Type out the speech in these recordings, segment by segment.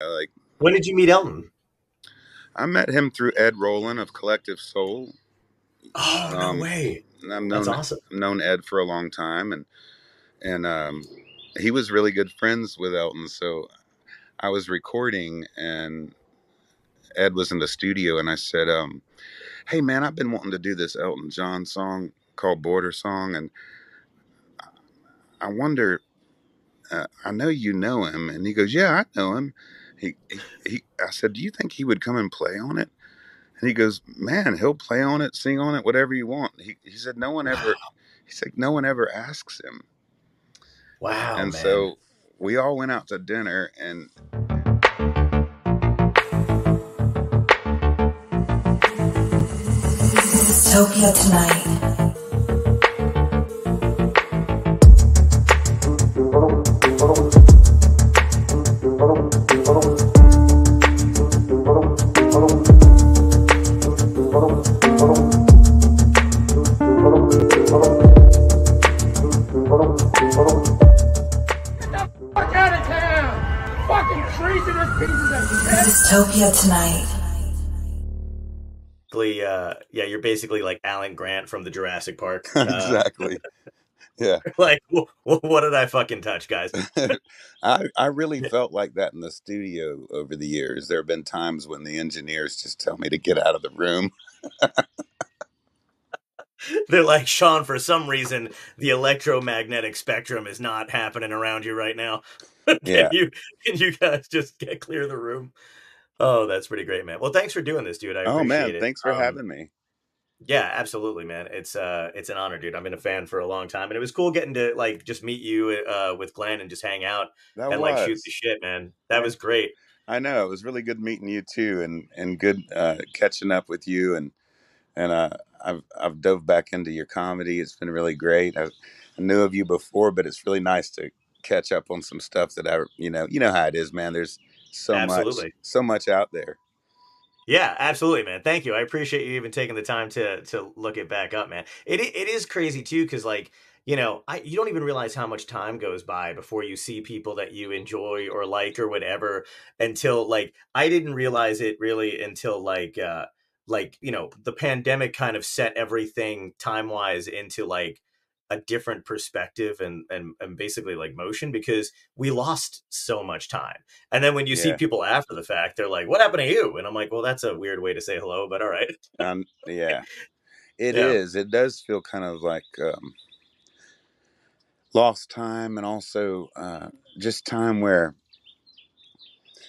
Like, when did you meet Elton? I met him through Ed Roland of Collective Soul. Oh no Um, way! I've known That's awesome. known Ed for a long time, and and um, he was really good friends with Elton. So I was recording, and Ed was in the studio, and I said, um, "Hey man, I've been wanting to do this Elton John song called Border Song, and I wonder, uh, I know you know him." And he goes, "Yeah, I know him." He, he, he I said, "Do you think he would come and play on it?" And he goes, "Man, he'll play on it, sing on it, whatever you want." He, he said, "No one ever." He said, "No one ever asks him." Wow, and man. so we all went out to dinner and Tokyo tonight. Of shit! Tokyo tonight. basically, uh, yeah, you're basically like Alan Grant from the Jurassic Park. Uh, exactly. Yeah, like, wh- wh- what did I fucking touch, guys? I I really felt like that in the studio over the years. There have been times when the engineers just tell me to get out of the room. They're like, Shawn, for some reason, the electromagnetic spectrum is not happening around you right now. can Yeah. you can you guys just get clear of the room? Oh, that's pretty great, man. Well, thanks for doing this, dude. I Oh man, it. thanks for Um, having me. Yeah, absolutely, man. It's uh it's an honor, dude. I've been a fan for a long time, and it was cool getting to like just meet you uh with Glen and just hang out That and was. like shoot the shit, man. That Yeah. was great. I know it was really good meeting you too, and and good uh, catching up with you, and and uh, I've I've dove back into your comedy. It's been really great. I, I knew of you before, but it's really nice to catch up on some stuff that I you know you know how it is, man. There's so much Absolutely. so much out there. Yeah, absolutely, man. Thank you. I appreciate you even taking the time to to look it back up, man. It it is crazy too, because like you know, I you don't even realize how much time goes by before you see people that you enjoy or like or whatever until like I didn't realize it really until like uh like you know the pandemic kind of set everything time wise into like a different perspective and and and basically like motion because we lost so much time. And then when you see people after the fact, they're like, "What happened to you?" And I'm like, "Well, that's a weird way to say hello, but all right." Um, yeah, it is. Yeah. It does feel kind of like um, lost time, and also uh, just time where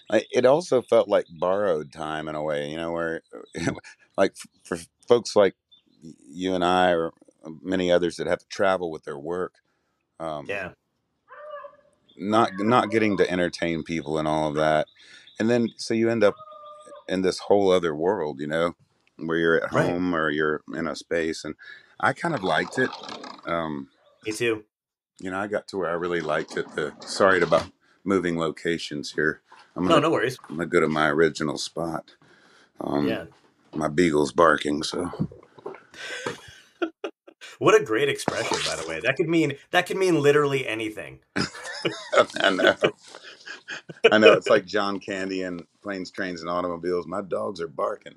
I, it also felt like borrowed time in a way. You know, where like for folks like you and I, or many others that have to travel with their work. Um, Yeah. not not getting to entertain people and all of that and then so you end up in this whole other world you know where you're at Right. home or you're in a space and i kind of liked it um Me too. you know i got to where i really liked it the, sorry about moving locations here i'm No, gonna no worries. i'm gonna go to my original spot um Yeah. my beagle's barking so What a great expression, by the way. That could mean that could mean literally anything. i know i know it's like john candy and planes trains and automobiles my dogs are barking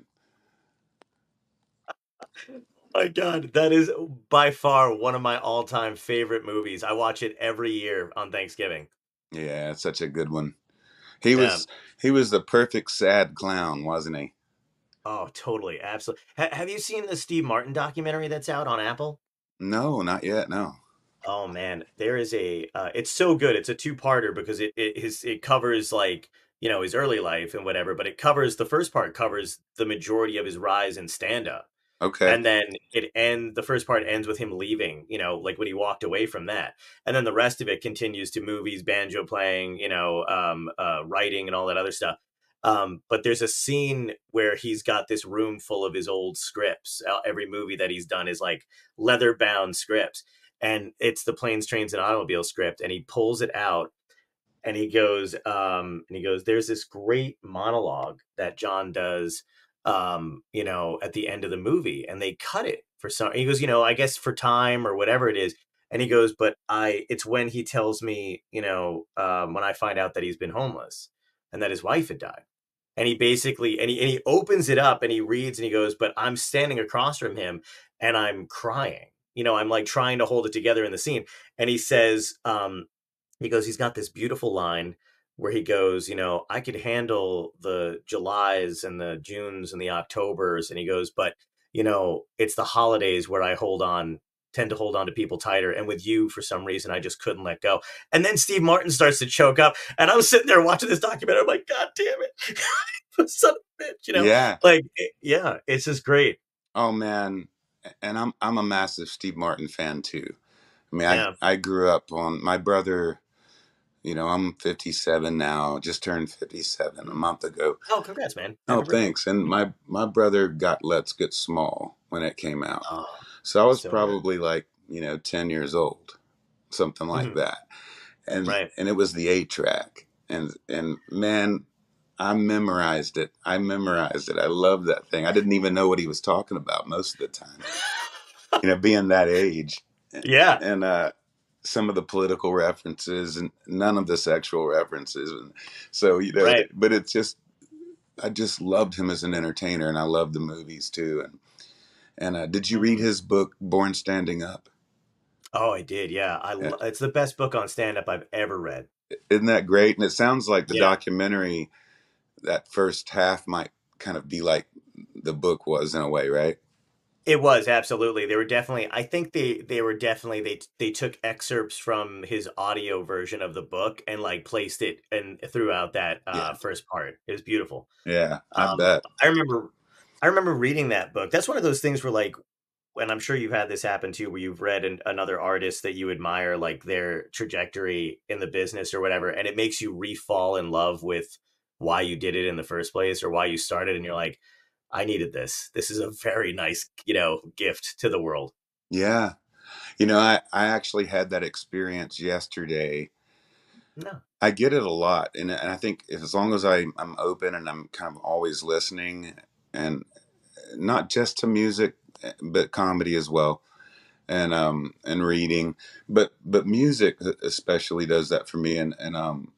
oh My God, that is by far one of my all-time favorite movies. I watch it every year on Thanksgiving. Yeah, it's such a good one. He Yeah. was he was the perfect sad clown, wasn't he? Oh, totally, absolutely. Ha- have you seen the Steve Martin documentary that's out on Apple? No, not yet. No. Oh man, there is a. Uh, it's so good. It's a two-parter because it it his it covers like you know his early life and whatever, but it covers the first part covers the majority of his rise in stand-up, Okay. and then it end the first part ends with him leaving. You know, like when he walked away from that, and then the rest of it continues to movies, banjo playing, you know, um, uh, writing and all that other stuff. Um, but there's a scene where he's got this room full of his old scripts. Uh, Every movie that he's done is like leather bound scripts and it's the planes trains and automobile script and he pulls it out and he goes um and he goes there's this great monologue that john does um you know at the end of the movie and they cut it for some he goes you know i guess for time or whatever it is and he goes but i it's when he tells me you know um when i find out that he's been homeless and that his wife had died. And he basically and he and he opens it up and he reads and he goes, but I'm standing across from him and I'm crying. You know, I'm like trying to hold it together in the scene. And he says, um, he goes, he's got this beautiful line where he goes, you know, I could handle the Julys and the Junes and the Octobers. And he goes, but, you know, it's the holidays where I hold on, tend to hold on to people tighter. And with you, for some reason, I just couldn't let go. And then Steve Martin starts to choke up. And I'm sitting there watching this documentary. I'm like, God damn it. Son of a bitch, you know? Yeah. Like, yeah, it's just great. Oh man, and I'm I'm a massive Steve Martin fan too. I mean, Yeah. I I grew up on my brother. You know, I'm 57 now. Just turned 57 a month ago. Oh, congrats, man. Oh, thanks. And my my brother got Let's Get Small when it came out. Oh, So I was so probably like, you know, 10 years old, something like Mhm. that. And Right. and it was the 8 track. And and man, I memorized it. I memorized it. I love that thing. I didn't even know what he was talking about most of the time. You know, being that age. yeah. And uh some of the political references and none of the sexual references. And so, you know, Right. but it's just I just loved him as an entertainer and I loved the movies too. And and uh, did you read his book Born Standing Up? Oh, I did. Yeah. I Yeah. lo- it's the best book on stand up I've ever read. Isn't that great? And it sounds like the Yeah. documentary that first half might kind of be like the book was in a way, right? It was absolutely. They were definitely. I think they they were definitely they they took excerpts from his audio version of the book and like placed it and throughout that uh, Yeah. first part. It was beautiful. Yeah, I Um, bet. I remember I remember reading that book. That's one of those things where like and I'm sure you've had this happen too where you've read an, another artist that you admire like their trajectory in the business or whatever and it makes you re-fall in love with why you did it in the first place or why you started and you're like I needed this. This is a very nice, you know, gift to the world. Yeah. You know, I, I actually had that experience yesterday. No. I get it a lot. And, and I think if, as long as I, I'm open and I'm kind of always listening and not just to music, but comedy as well and, um, and reading, but, but music especially does that for me. And, and, um,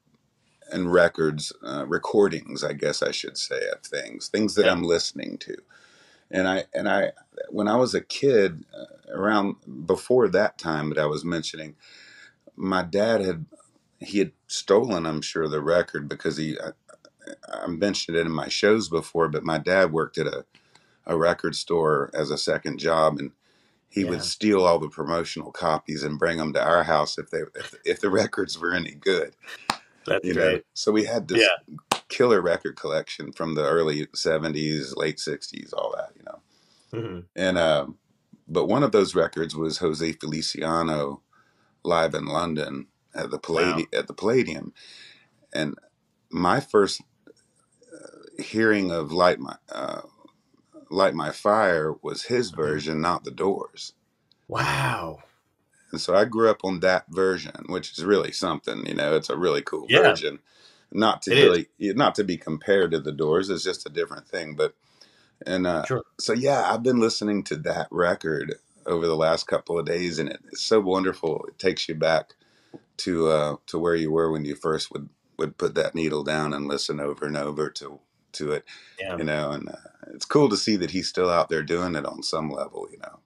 and records, uh, recordings, I guess I should say, of things, things that Yeah. I'm listening to. And I, and I, when I was a kid, uh, around before that time that I was mentioning, my dad had, he had stolen, I'm sure, the record because he, I, I mentioned it in my shows before, but my dad worked at a, a record store as a second job and he Yeah. would steal all the promotional copies and bring them to our house if they, if, if the records were any good That's you know? so we had this Yeah. killer record collection from the early 70s late 60s all that you know? Hmm and um but one of those records was jose feliciano live in london at the palladium at the palladium. And my first uh, hearing of light my uh, light my fire was his Mhm. version not the doors Wow. And so I grew up on that version, which is really something. You know, it's a really cool Yeah. version. Not to It is. really, not to be compared to the Doors. It's just a different thing. But and uh, Sure. so yeah, I've been listening to that record over the last couple of days, and it, it's so wonderful. It takes you back to uh, to where you were when you first would would put that needle down and listen over and over to to it. Yeah. You know, and uh, it's cool to see that he's still out there doing it on some level. You know.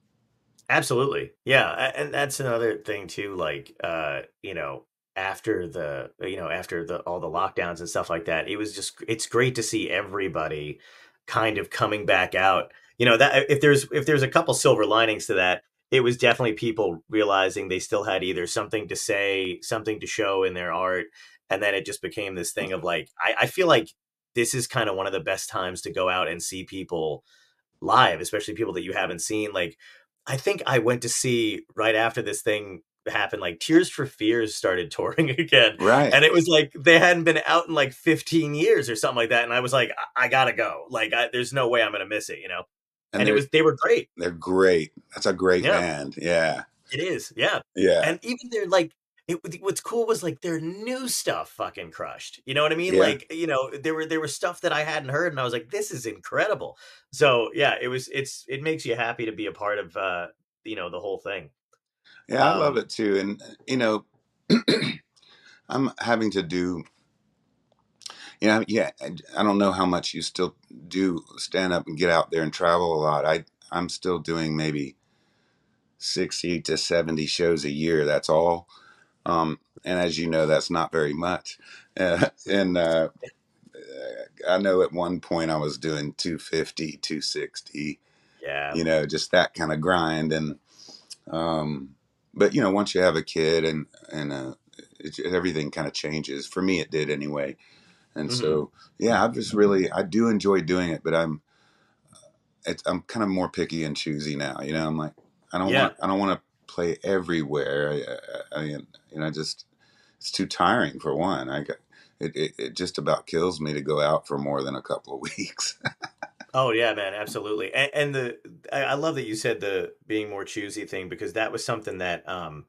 Absolutely. Yeah. And that's another thing too, like uh, you know, after the you know, after the all the lockdowns and stuff like that, it was just it's great to see everybody kind of coming back out. You know, that if there's if there's a couple silver linings to that, it was definitely people realizing they still had either something to say, something to show in their art, and then it just became this thing of like I, I feel like this is kind of one of the best times to go out and see people live, especially people that you haven't seen. Like I think I went to see right after this thing happened, like Tears for Fears started touring again. Right. And it was like they hadn't been out in like 15 years or something like that. And I was like, I, I gotta go. Like, I, there's no way I'm gonna miss it, you know? And, it was, they were great. they're great. That's a great Yeah. band. Yeah. It is. Yeah. Yeah. And even they're like, it, what's cool was like their new stuff fucking crushed. You know what I mean? Yeah. Like, you know, there were, there was stuff that I hadn't heard and I was like, this is incredible. So yeah, it was, it's, it makes you happy to be a part of, uh, you know, the whole thing. Yeah, I love Um, it too. And you know, I'm having to do you Yeah, yeah. I don't know how much you still do stand up and get out there and travel a lot. I I'm still doing maybe sixty to seventy shows a year. That's all. Um, and as you know, that's not very much. Uh, and uh, I know at one point I was doing 250, 260. Yeah. You know, just that kind of grind. And um, but you know, once you have a kid and and uh, it, everything kind of changes. For me, it did anyway. And hmm so, yeah, I've just really I do enjoy doing it, but I'm it's, I'm kind of more picky and choosy now. You know, I'm like I don't Yeah. want I don't want to play everywhere. I, I, I you know just it's too tiring for one. I got it, it it just about kills me to go out for more than a couple of weeks. Oh yeah, man, absolutely. And, and the I, I love that you said the being more choosy thing because that was something that um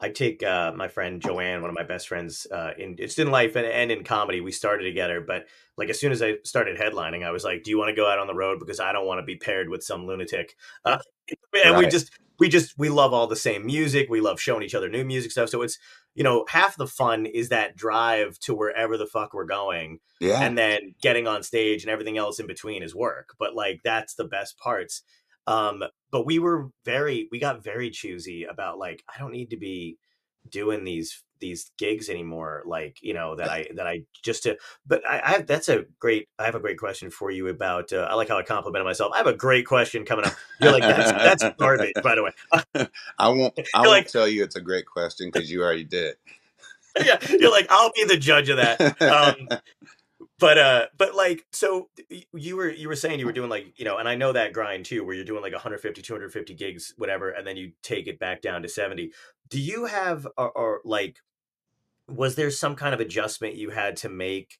I take uh, my friend Joanne, one of my best friends, uh, in it's in life and, and in comedy. We started together, but like as soon as I started headlining, I was like, "Do you want to go out on the road?" Because I don't want to be paired with some lunatic. Uh, and we just we just we love all the same music. We love showing each other new music stuff. So it's you know half the fun is that drive to wherever the fuck we're going Yeah. and then getting on stage and everything else in between is work but like that's the best parts um but we were very we got very choosy about like i don't need to be doing these these gigs anymore like you know that i that i just to but i, I that's a great i have a great question for you about uh, i like how i complimented myself. I have a great question coming up. You're like that's that's garbage by the way. I won't I won't like tell you it's a great question because you already did. yeah you're like i'll be the judge of that. Um but uh but like so you were you were saying you were doing like you know and i know that grind too where you're doing like 150 250 gigs whatever and then you take it back down to 70 do you have or, or like was there some kind of adjustment you had to make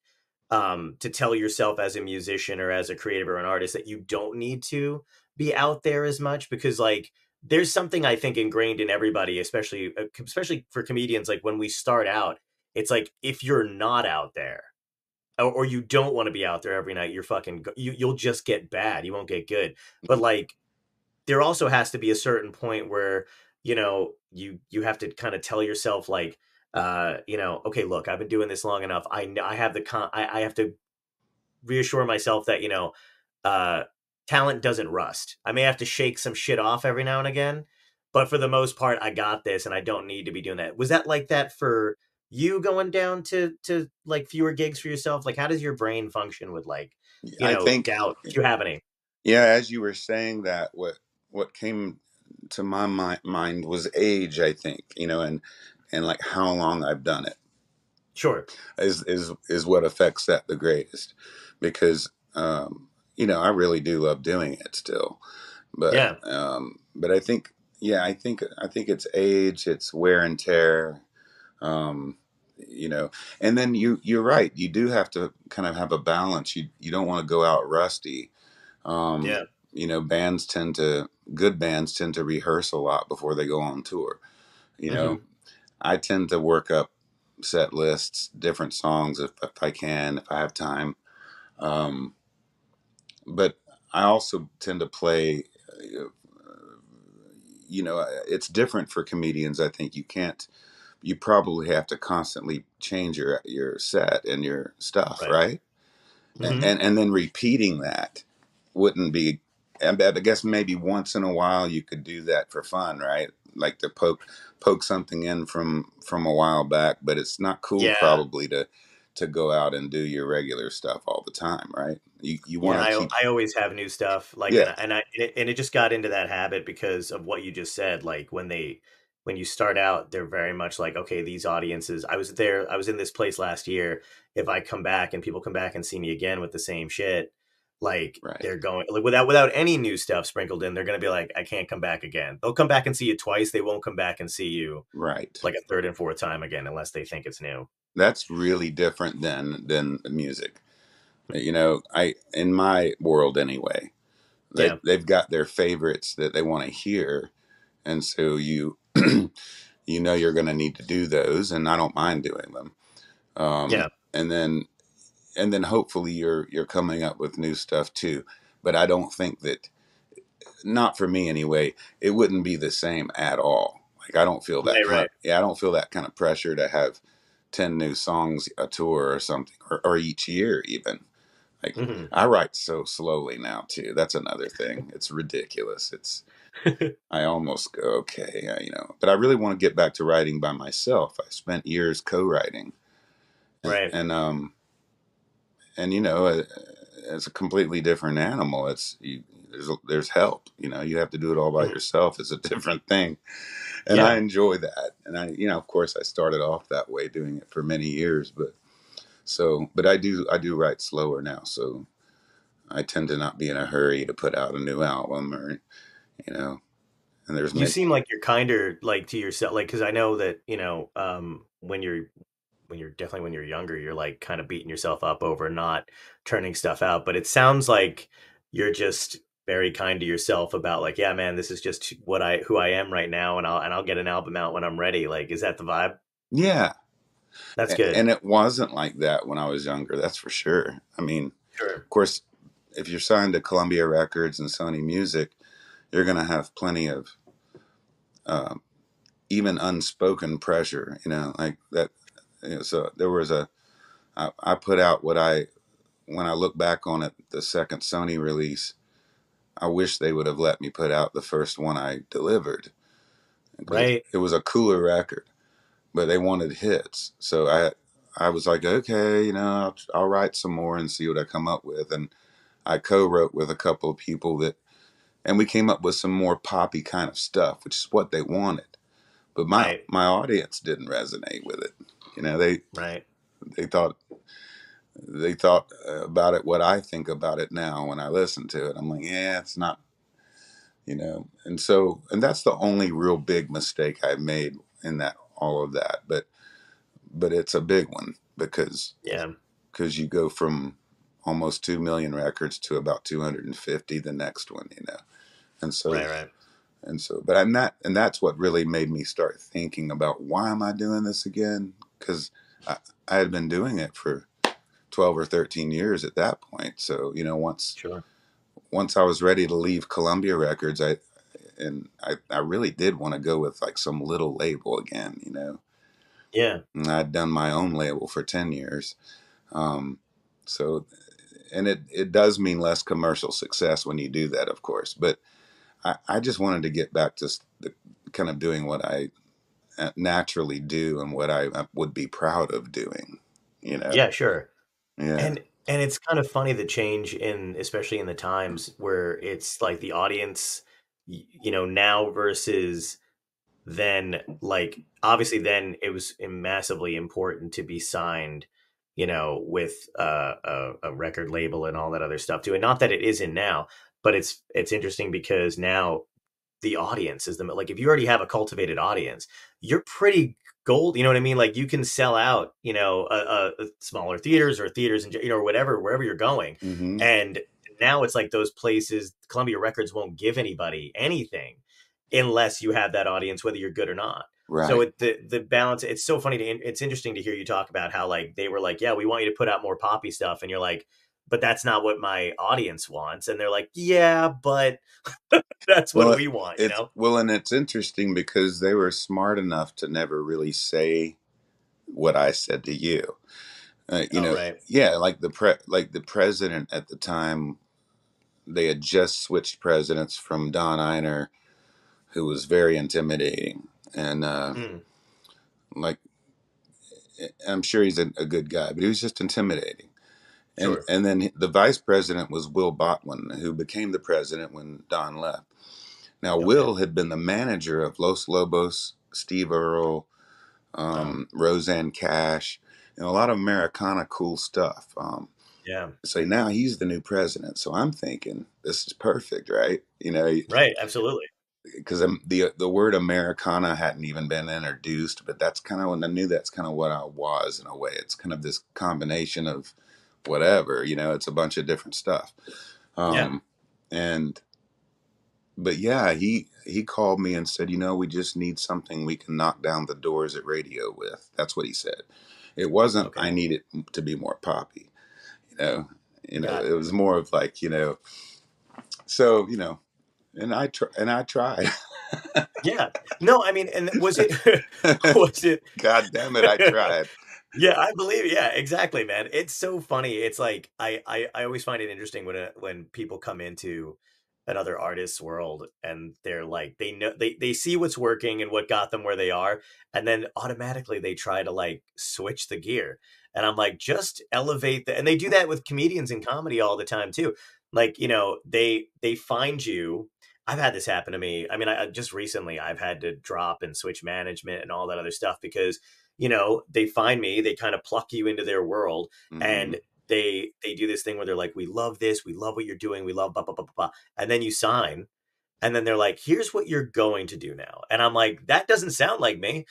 um to tell yourself as a musician or as a creative or an artist that you don't need to be out there as much? Because like there's something i think ingrained in everybody especially uh, especially for comedians like when we start out it's like if you're not out there or, or you don't want to be out there every night you're fucking you, you'll just get bad you won't get good. But like there also has to be a certain point where you know you you have to kind of tell yourself like uh you know okay look i've been doing this long enough. I i have the con I, I have to reassure myself that you know uh talent doesn't rust. I may have to shake some shit off every now and again but for the most part i got this and i don't need to be doing that. Was that like that for you going down to to like fewer gigs for yourself? Like how does your brain function with like you I know think doubt? if you have any? Yeah, as you were saying that, what what came to my mi- mind was age. I think you know, and and like how long I've done it sure is is is what affects that the greatest, because um, you know I really do love doing it still, but yeah um, but I think yeah, I think I think it's age, it's wear and tear, um, you know, and then you you're right. You do have to kind of have a balance. You you don't want to go out rusty. Um, yeah you know, bands tend to good bands tend to rehearse a lot before they go on tour. You hmm know, I tend to work up set lists, different songs if, if I can, if I have time. Um, but I also tend to play. uh, You know, it's different for comedians. I think you can't. You probably have to constantly change your your set and your stuff, right right? A- hmm And and then repeating that wouldn't be. I I guess maybe once in a while you could do that for fun, right? Like to poke poke something in from from a while back, but it's not cool yeah probably to to go out and do your regular stuff all the time, right? You you want to I keep I always have new stuff like and yeah, I- and I and it, and it just got into that habit because of what you just said. Like when they when you start out, they're very much like, okay, these audiences. I was there. I was in this place last year. If I come back and people come back and see me again with the same shit, like right, they're going like without without any new stuff sprinkled in, they're gonna be like, I can't come back again. They'll come back and see you twice. They won't come back and see you right. like a third and fourth time again unless they think it's new. That's really different than than music. You know, I in my world anyway, they Yeah, they've got their favorites that they want to hear, and so you you know you're going to need to do those, and I don't mind doing them. Um, yeah, and then and then hopefully you're you're coming up with new stuff too. But I don't think that not for me anyway. It wouldn't be the same at all. Like I don't feel that right, kind right. yeah. I don't feel that kind of pressure to have 10 new songs a tour or something, or, or each year even. Like hmm I write so slowly now too. That's another thing. It's ridiculous. It's I almost go okay, you know. But I really want to get back to writing by myself. I spent years co-writing, and, Right. and um and you know, it's a completely different animal. It's you, there's there's help. You know, you have to do it all by yourself. It's a different thing, and I enjoy that. And I, you know, of course, I started off that way, doing it for many years. But so, but I do I do write slower now. So I tend to not be in a hurry to put out a new album or you know. And there's You many, seem like you're kinder like to yourself, like because I know that you know um, when you're when you're definitely when you're younger, you're like kind of beating yourself up over not turning stuff out. But it sounds like you're just very kind to yourself about like, yeah, man, this is just what I who I am right now, and I'll and I'll get an album out when I'm ready. Like, is that the vibe? yeah. That's good. And it wasn't like that when I was younger. That's for sure. I mean, sure. of course, if you're signed to Columbia Records and Sony Music, you're going to have plenty of uh, even unspoken pressure. You know, like that. You know, so there was a. I, I put out what I, when I look back on it, the second Sony release. I wish they would have let me put out the first one I delivered. Right. It was a cooler record, but they wanted hits. So I I was like, okay, you know, I'll, I'll write some more and see what I come up with. And I co-wrote with a couple of people that, and we came up with some more poppy kind of stuff, which is what they wanted. But my Right. my audience didn't resonate with it. You know, they Right. they thought they thought about it what I think about it now when I listen to it. I'm like, yeah, it's not, you know. And so, and that's the only real big mistake I made in that all of that. But but it's a big one because Yeah. because you go from almost 2 million records to about 250 the next one you know and so Right. Right. and so but i'm not and that's what really made me start thinking about why am i doing this again because I, I had been doing it for 12 or 13 years at that point so you know once Sure. once i was ready to leave columbia records i and i, I really did want to go with like some little label again you know Yeah. and i'd done my own label for 10 years um, so and it, it does mean less commercial success when you do that, of course. But I, I just wanted to get back to the, kind of doing what I naturally do and what I uh, would be proud of doing. You know? Yeah. Sure. Yeah. And and it's kind of funny the change in especially in the times where it's like the audience you know now versus then like obviously then it was massively important to be signed you know with uh, a, a record label and all that other stuff too and not that it isn't now but it's it's interesting because now the audience is the like if you already have a cultivated audience you're pretty gold you know what i mean? Like you can sell out you know a, smaller theaters or theaters and you know or whatever wherever you're going. Hmm and now it's like those places columbia records won't give anybody anything unless you have that audience whether you're good or not. Right. so it, the the balance it's so funny to it's interesting to hear you talk about how like they were like yeah we want you to put out more poppy stuff and you're like but that's not what my audience wants and they're like yeah but that's what Well, we want you know well, and it's interesting because they were smart enough to never really say what I said to you. Uh, you oh know, right yeah, like the pre, like the president at the time, they had just switched presidents from Don Ienner, who was very intimidating, and uh, Mm, like I'm sure he's a, a good guy, but he was just intimidating. And sure and then the vice president was Will Botwin, who became the president when Don left. Now, okay Will had been the manager of Los Lobos, Steve Earle, um, Rosanne Cash, and a lot of Americana cool stuff. Um, yeah so now he's the new president. So I'm thinking this is perfect, right? You know, right absolutely because the the word Americana hadn't even been introduced, but that's kind of when I knew that's kind of what I was in a way. It's kind of this combination of whatever, you know. It's a bunch of different stuff. yeah Um, and but yeah, he he called me and said, you know, we just need something we can knock down the doors at radio with. That's what he said. It wasn't I okay need it to be more poppy, you know. You know, it it was more of like, you know, so you know, and I tr- and I tried. yeah no i mean and was it was it God damn it, I tried. yeah, I believe. Yeah, exactly, man. It's so funny. It's like I I, I always find it interesting when uh when people come into another artist's world and they're like they know they they see what's working and what got them where they are, and then automatically they try to like switch the gear. And I'm like, just elevate the. And they do that with comedians in comedy all the time too. Like you know, they they find you. I've had this happen to me. I mean, I just recently I've had to drop and switch management and all that other stuff because you know they find me they kind of pluck you into their world Mhm. and they they do this thing where they're like we love this we love what you're doing we love blah blah blah blah, blah. and then you sign and then they're like here's what you're going to do now and i'm like that doesn't sound like me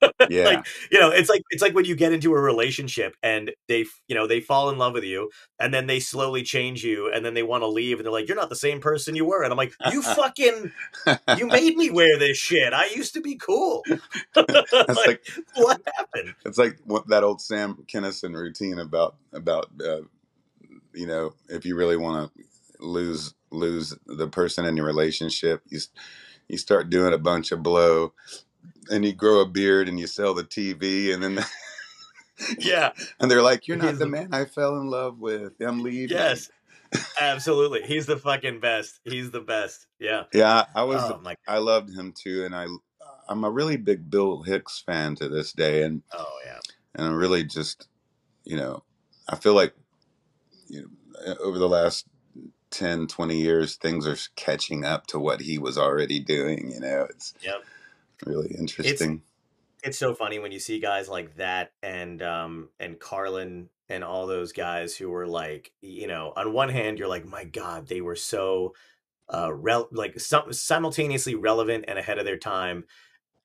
yeah, like you know it's like it's like when you get into a relationship and they you know they fall in love with you and then they slowly change you and then they want to leave and they're like you're not the same person you were and i'm like you fucking you made me wear this shit. I used to be cool. That's like, like what happened? it's like what, that old Sam Kinison routine about about uh, you know if you really want to lose lose the person in your relationship, you you start doing a bunch of blow, and you grow a beard and you sell the TV, and then yeah. and they're like, "You're not He's the man I fell in love with. I'm leaving." yes. Absolutely. He's the fucking best. He's the best. Yeah. Yeah, I was. oh my I loved him too, and I I'm a really big Bill Hicks fan to this day, and oh yeah. and I'm really just you know I feel like you know over the last 10 20 years things are catching up to what he was already doing you know? It's yep really interesting. it's so funny when you see guys like that and um and Carlin and all those guys who were like you know on one hand you're like my god they were so uh rel- like sim- simultaneously relevant and ahead of their time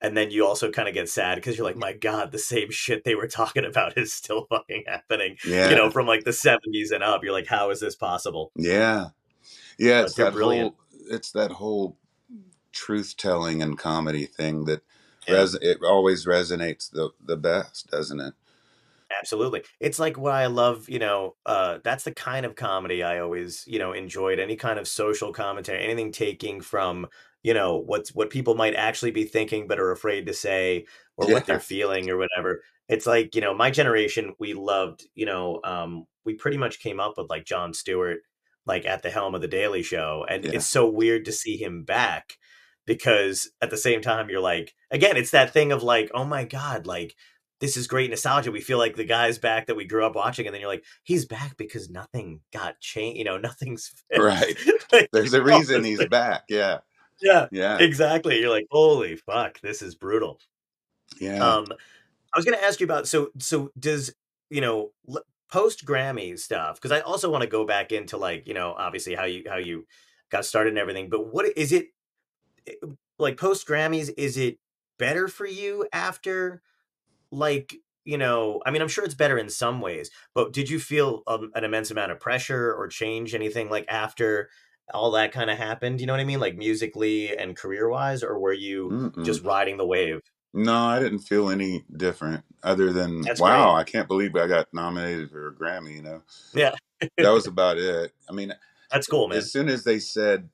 and then you also kind of get sad because you're like my god the same shit they were talking about is still fucking happening yeah you know from like the 70s and up you're like how is this possible? Yeah. Yeah But it's that brilliant. whole it's that whole truth telling and comedy thing that Yeah. res- it always resonates the the best doesn't it Absolutely. It's like what I love, you know, uh that's the kind of comedy I always, you know, enjoyed. Any kind of social commentary, anything taking from, you know, what's what people might actually be thinking but are afraid to say or Yeah. what they're feeling or whatever. It's like, you know, my generation, we loved, you know, um we pretty much came up with like Jon Stewart like at the helm of the Daily Show and Yeah. it's so weird to see him back because at the same time you're like again, it's that thing of like, oh my god, like this is great nostalgia. We feel like the guy's back that we grew up watching, and then you're like, he's back because nothing got changed. You know, nothing's fixed. Right. Like, there's a reason he's back yeah Yeah, yeah exactly. You're like, holy fuck, this is brutal. yeah Um, I was going to ask you about so so does you know post Grammy stuff because I also want to go back into like you know obviously how you how you got started and everything, but what is it like post Grammys? Is it better for you after like you know i mean i'm sure it's better in some ways but did you feel um, an immense amount of pressure or change anything like after all that kind of happened you know what i mean like musically and career wise or were you Mm-mm. just riding the wave No, I didn't feel any different other than That's wow, great. I can't believe I got nominated for a Grammy, you know. Yeah. that was about it. I mean, that's cool man as soon as they said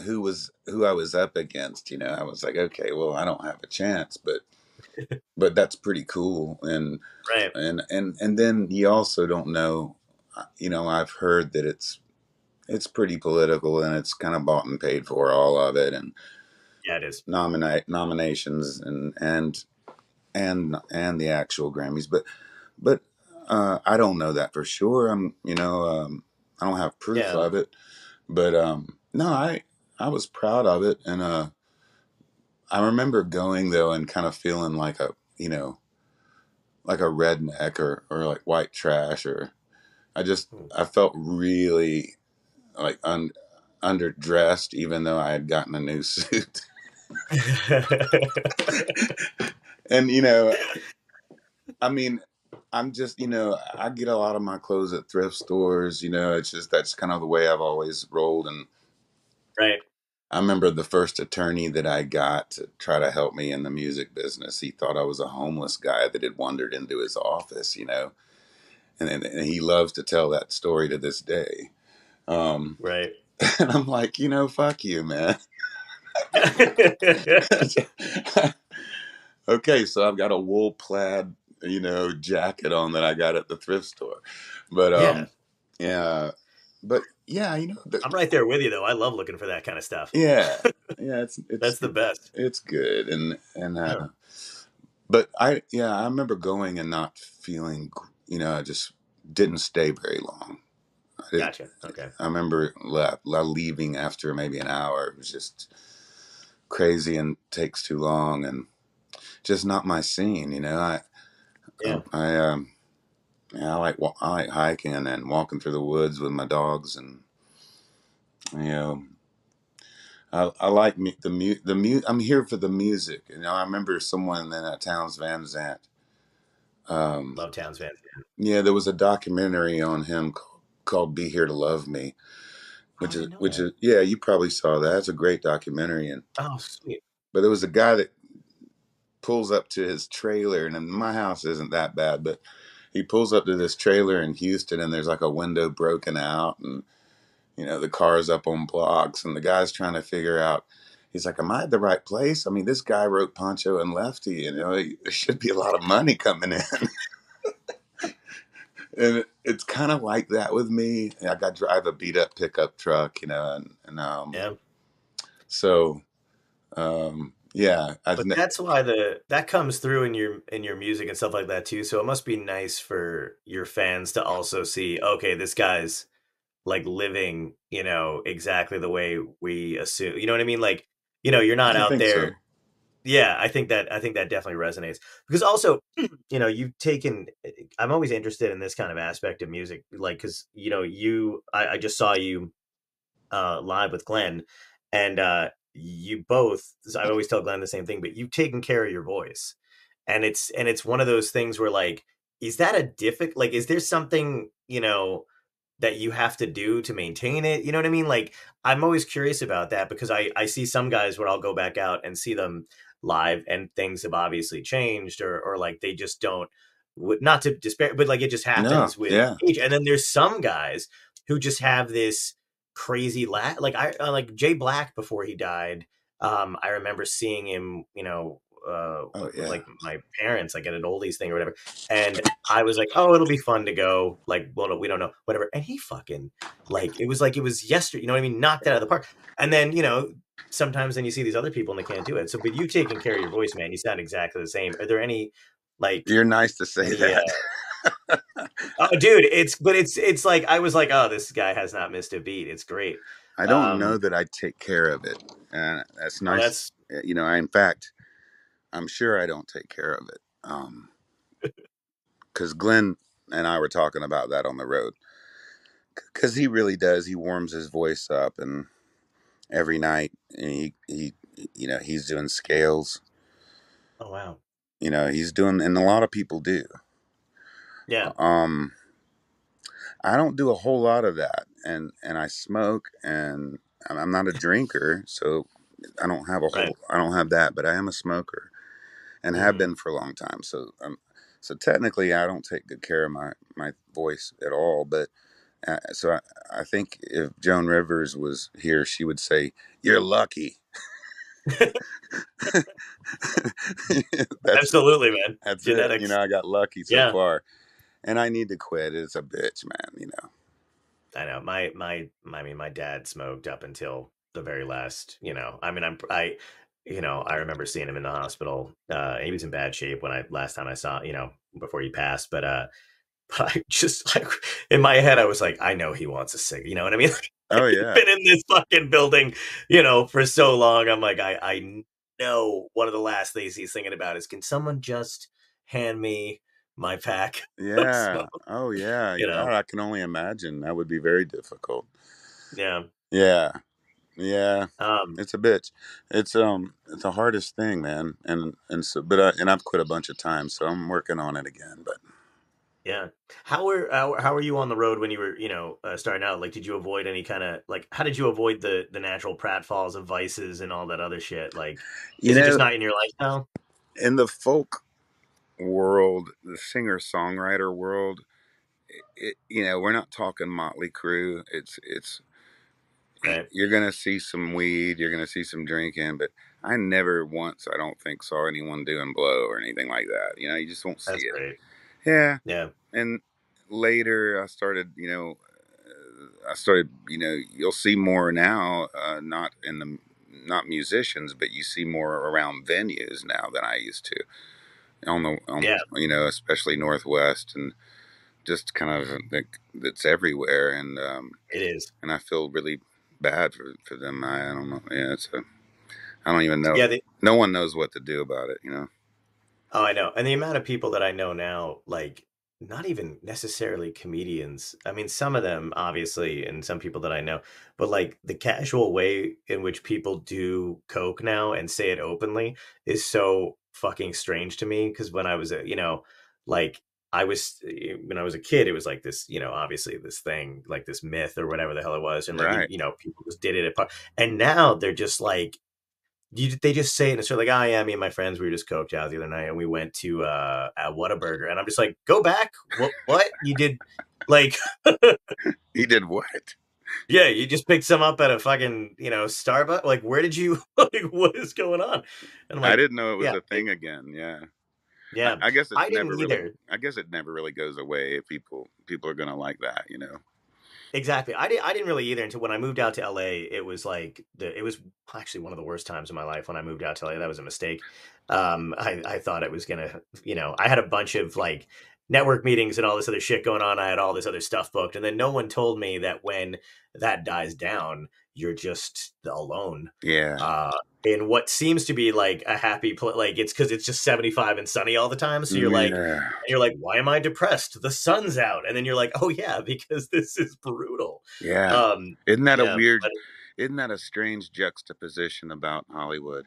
who was who I was up against, you know, I was like, okay, well, I don't have a chance, but but that's pretty cool and right and and and then you also don't know uh, you know, I've heard that it's it's pretty political and it's kind of bought and paid for all of it and yeah it is nominate nominations and and and and the actual Grammys, but but uh, I don't know that for sure. I'm you know um, I don't have proof Yeah. of it, but um, no, I I was proud of it, and uh, I remember going though and kind of feeling like a you know like a redneck or or like white trash or I just Hmm. I felt really like un, underdressed even though I had gotten a new suit. and you know i mean i'm just you know i get a lot of my clothes at thrift stores you know it's just that's kind of the way i've always rolled and right. I remember the first attorney that i got to try to help me in the music business he thought i was a homeless guy that had wandered into his office you know? And, and, and he loves to tell that story to this day. Um, right. and i'm like you know fuck you man. Okay, so I've got a wool plaid you know, jacket on that I got at the thrift store. But Yeah. um, yeah, but yeah, you know, the, I'm right there with you though. I love looking for that kind of stuff. yeah, yeah, it's it's That's the best. it's good and and uh, Yeah. but I yeah I remember going and not feeling you know I just didn't stay very long. I, Gotcha. Okay. I remember le- le- leaving after maybe an hour. It was just crazy and takes too long and just not my scene. You know I Yeah. I um yeah I like wa- I like hiking and walking through the woods with my dogs and you know I, I like mu- the mu- the mu- I'm here for the music. You know, I remember someone in that Townes Van Zandt. Um, Love Towns Van. yeah, there was a documentary on him called, called "Be Here to Love Me," Oh, I which is know which that. is yeah, you probably saw that. It's a great documentary, and Oh, sweet. but there was a guy that pulls up to his trailer, and my house isn't that bad, but he pulls up to this trailer in Houston, and there's like a window broken out, and you know the car's up on blocks, and the guy's trying to figure out. He's like, "Am I at the right place? I mean, this guy wrote Pancho and Lefty. You know, there should be a lot of money coming in." and it, it's kind of like that with me. I got drive a beat up pickup truck, you know, and, and um, Yeah. so um, yeah, I But ne- that's why the that comes through in your in your music and stuff like that too. So it must be nice for your fans to also see, okay, this guy's like living, you know, exactly the way we assume. You know what I mean? Like, you know, you're not I out there. so. Yeah, I think that I think that definitely resonates because also, you know, you've taken. I'm always interested in this kind of aspect of music, like because you know, you. I, I just saw you uh, live with Glen, and uh, you both. I always tell Glen the same thing, but you've taken care of your voice, and it's and it's one of those things where like, is that a difficult? Like, is there something you know? that you have to do to maintain it you know what i mean like i'm always curious about that because i i see some guys where i'll go back out and see them live and things have obviously changed or or like they just don't not to despair but like it just No, happens with yeah, age and then there's some guys who just have this crazy la- like i uh, like jay black before he died um i remember seeing him you know uh oh yeah, like my parents like at an oldies thing or whatever and I was like, oh, it'll be fun to go. Like, well, no, we don't know, whatever. And he fucking like it was like it was yesterday. You know what I mean? Knocked it out of the park. And then you know, sometimes then you see these other people and they can't do it. So, but you taking care of your voice, man, you sound exactly the same. Are there any like you're nice to say any? that. Uh, oh, dude, it's but it's it's like I was like, oh, this guy has not missed a beat. It's great. I don't know Um, that I take care of it, and that's oh, nice. that's Uh, You know, I, in fact, I'm sure I don't take care of it. Um, because Glen and I were talking about that on the road. Because he really does. He warms his voice up, and every night, and he he, you know, he's doing scales. oh wow, You know, he's doing, and a lot of people do. Yeah, Um, I don't do a whole lot of that, and and I smoke, and I'm I'm not a drinker, so I don't have a right, whole, I don't have that, but I am a smoker, and have hmm been for a long time. So um, so technically, I don't take good care of my my voice at all. But uh, so I, I think if Joan Rivers was here, she would say, "You're lucky." absolutely, man. that's. You know, I got lucky so yeah. far, and I need to quit. It's a bitch, man. You know. I know my my I mean my dad smoked up until the very last you know I mean I'm I you know I remember seeing him in the hospital uh he was in bad shape when I last time I saw you know before he passed but uh but I just like in my head I was like I know he wants a cig you know what I mean Oh yeah. been in this fucking building you know for so long I'm like I I know one of the last things he's thinking about is can someone just hand me my pack Yeah. smoke Oh yeah. you know God, I can only imagine. That would be very difficult. yeah Yeah. Yeah. um It's a bitch. It's um it's the hardest thing, man. And and so but I, and I've quit a bunch of times, so I'm working on it again. But Yeah. How were how, how were you on the road when you were you know uh, starting out? Like, did you avoid any kind of like? How did you avoid the the natural pratfalls of vices and all that other shit? Like, you is it just not in your lifestyle? in the folk world, the singer songwriter world, it, you know, we're not talking Motley Crue. It's it's Right. you're gonna see some weed, you're gonna see some drinking, but I never once, I don't think, saw anyone doing blow or anything like that. You know, you just won't see That's it. great. Yeah, Yeah. and later I started, you know, uh, I started, you know, you'll see more now, uh, not in the not musicians, but you see more around venues now than I used to. On the, on, Yeah. you know, especially Northwest and just kind of like it's everywhere, and um, It is. and I feel really bad for for them. I, I don't know. Yeah, it's a. I don't even know. Yeah. The, No one knows what to do about it. You know. oh, I know. And the amount of people that I know now, like, not even necessarily comedians. I mean, some of them, obviously, and some people that I know, but like the casual way in which people do Coke now and say it openly is so fucking strange to me. Cause when I was a, you know, like, I was eh, eh, when I was a kid, it was like this, you know, obviously this thing, like this myth or whatever the hell it was, and like you know, people just did it at and now they're just like, you, they just say it, and it's sort of like, oh yeah, me and my friends, we were just coked out the other night, and we went to uh, at Whataburger, and I'm just like, go back, what, what you did, like, He did what? Yeah, you just picked some up at a fucking, you know, Starbucks, like, where did you, like, what is going on? And I'm I didn't know it was yeah. a thing again. Yeah. yeah, I, I guess it I didn't never really. either. I guess it never really goes away. If people people are gonna like that, you know. Exactly. I didn't. I didn't really either until when I moved out to LA. It was like the. It was actually one of the worst times of my life when I moved out to LA. That was a mistake. Um, I I thought it was gonna. You know, I had a bunch of like network meetings and all this other shit going on. I had all this other stuff booked, and then no one told me that when that dies down, you're just alone. Yeah. Uh, in what seems to be like a happy pl- like it's because it's just 75 and sunny all the time so you're like Yeah. and you're like, why am I depressed? The sun's out. And then you're like, oh yeah, because this is brutal. Yeah. Um, Isn't that yeah, a weird? but- Isn't that a strange juxtaposition about Hollywood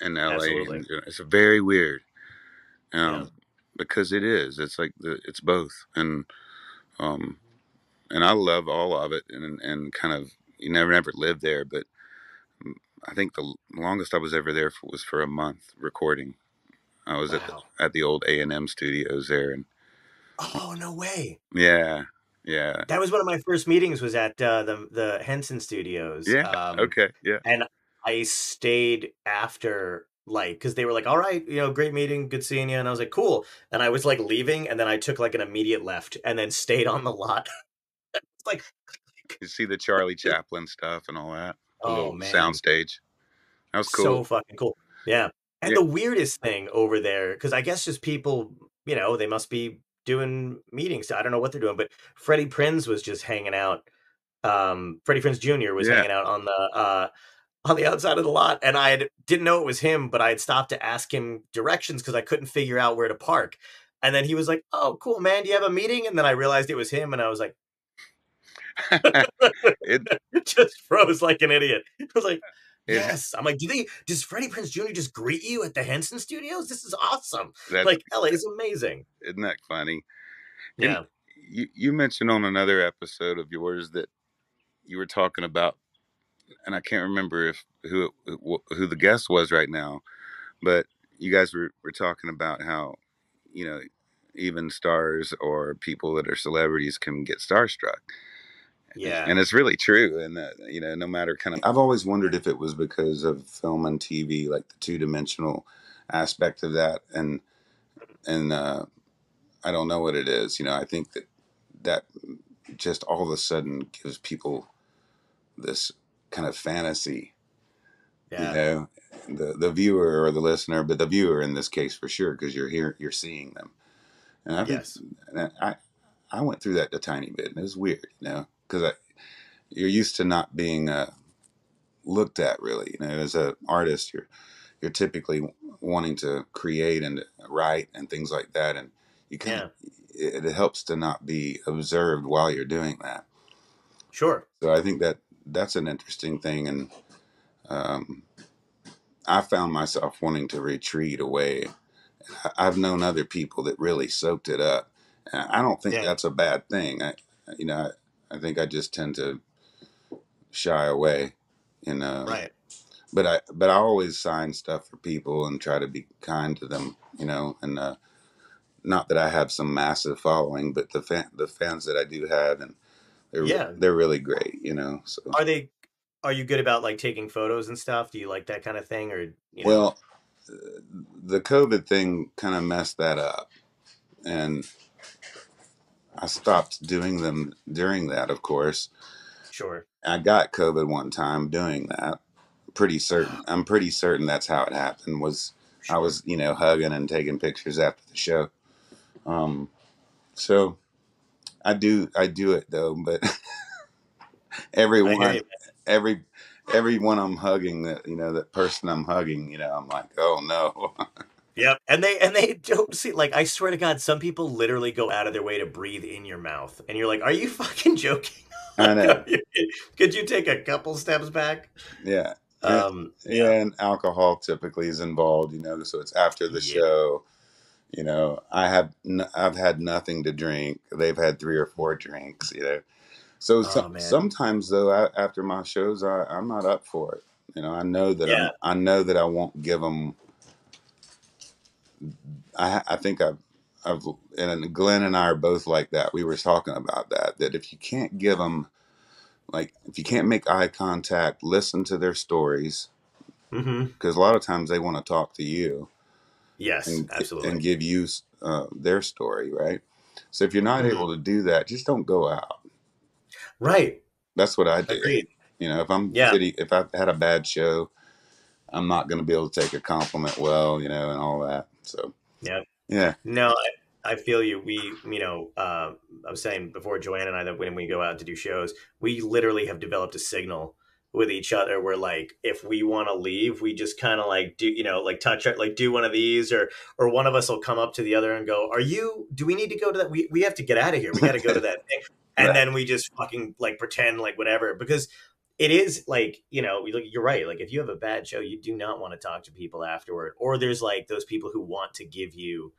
and LA? Absolutely. It's very weird. Um, Yeah. Because it is. It's like the it's both, and um, and I love all of it, and and kind of you never never lived there, but mm, I think the longest I was ever there for, was for a month recording. I was at the, at the old A and M studios there, and Oh no way! yeah, yeah, That was one of my first meetings. Was at uh, the the Henson Studios. yeah. Um, okay, yeah, And I stayed after like because they were like, all right, you know, great meeting, good seeing you, and I was like, cool. And I was like leaving, and then I took like an immediate left, and then stayed on the lot. like, you see the Charlie Chaplin stuff and all that. Oh man, soundstage. That was cool. so fucking cool. Yeah. And Yeah. the weirdest thing over there, because I guess just people, you know, they must be doing meetings. I don't know what they're doing, but Freddie Prinz was just hanging out. Um, Freddie Prinz Jr. was Yeah. hanging out on the uh on the outside of the lot, and I had- didn't know it was him, but I had stopped to ask him directions because I couldn't figure out where to park. And then he was like, "Oh, cool, man. Do you have a meeting?" And then I realized it was him, and I was like, it, just froze like an idiot. I was like, It- yes. I'm like, do they does Freddie Prinz Jr. just greet you at the Henson Studios? This is awesome. Like LA is amazing. isn't that funny? And Yeah. You, you mentioned on another episode of yours that you were talking about, and I can't remember if who who the guest was right now, but you guys were, were talking about how, you know, even stars or people that are celebrities can get starstruck. Yeah. and it's really true and that you know no matter kind of i've always wondered if it was because of film and tv like the two-dimensional aspect of that and and uh i don't know what it is you know i think that that just all of a sudden gives people this kind of fantasy yeah. you know the the viewer or the listener but the viewer in this case for sure because you're here you're seeing them and i think Yes. I I went through that a tiny bit, and it was weird, you know, because you're used to not being uh, looked at really. You know, as an artist, you're you're typically wanting to create and write and things like that, and you can it, it helps to not be observed while you're doing that. Sure. So I think that that's an interesting thing, and um, I found myself wanting to retreat away. I- I've known other people that really soaked it up. And I don't think Yeah. that's a bad thing. I, you know, I, I think I just tend to shy away. You know, Right. but I but I always sign stuff for people and try to be kind to them. You know, and uh, not that I have some massive following, but the fan, the fans that I do have, and they're Yeah. they're really great. You know, so Are they are you good about like taking photos and stuff? Do you like that kind of thing, or you know? Well, the COVID thing kind of messed that up, and I stopped doing them during that. Of course, sure. I got COVID one time doing that. Pretty certain. I'm pretty certain that's how it happened. Was I was you know hugging and taking pictures after the show. Um, so I do I do it though, but everyone every everyone I'm hugging that you know that person I'm hugging, you know, I'm like, oh no. Yep. And they and they don't see like I swear to God, some people literally go out of their way to breathe in your mouth, and you're like, "Are you fucking joking? I know. Could you take a couple steps back?" Yeah. Yeah. Um, Yeah, and alcohol typically is involved, you know, so it's after the Yeah. show. You know, I have n- I've had nothing to drink. They've had three or four drinks, you know. So Oh man. sometimes though, I, after my shows, I, I'm not up for it. You know, I know that Yeah. I'm, I know that I won't give them. I I think I've I've and Glen and I are both like that. We were talking about that. That if you can't give them like if you can't make eye contact, listen to their stories hmm because a lot of times they want to talk to you Yes, and absolutely. and give you uh, their story, right? So if you're not Mhm. able to do that, just don't go out. Right. That's what I do. Agreed. You know, if I'm Yeah. shitty, if I've had a bad show, I'm not going to be able to take a compliment well, you know, and all that. So Yeah. yeah, No, I, I feel you. We, you know, uh, I was saying before Joanne and I that when we go out to do shows, we literally have developed a signal with each other where like if we want to leave we just kind of like do you know like touch it like do one of these or or one of us will come up to the other and go are you do we need to go to that we, we have to get out of here we got to go to that thing and Right. then we just fucking like pretend like whatever because it is like you know you're right like if you have a bad show you do not want to talk to people afterward or there's like those people who want to give you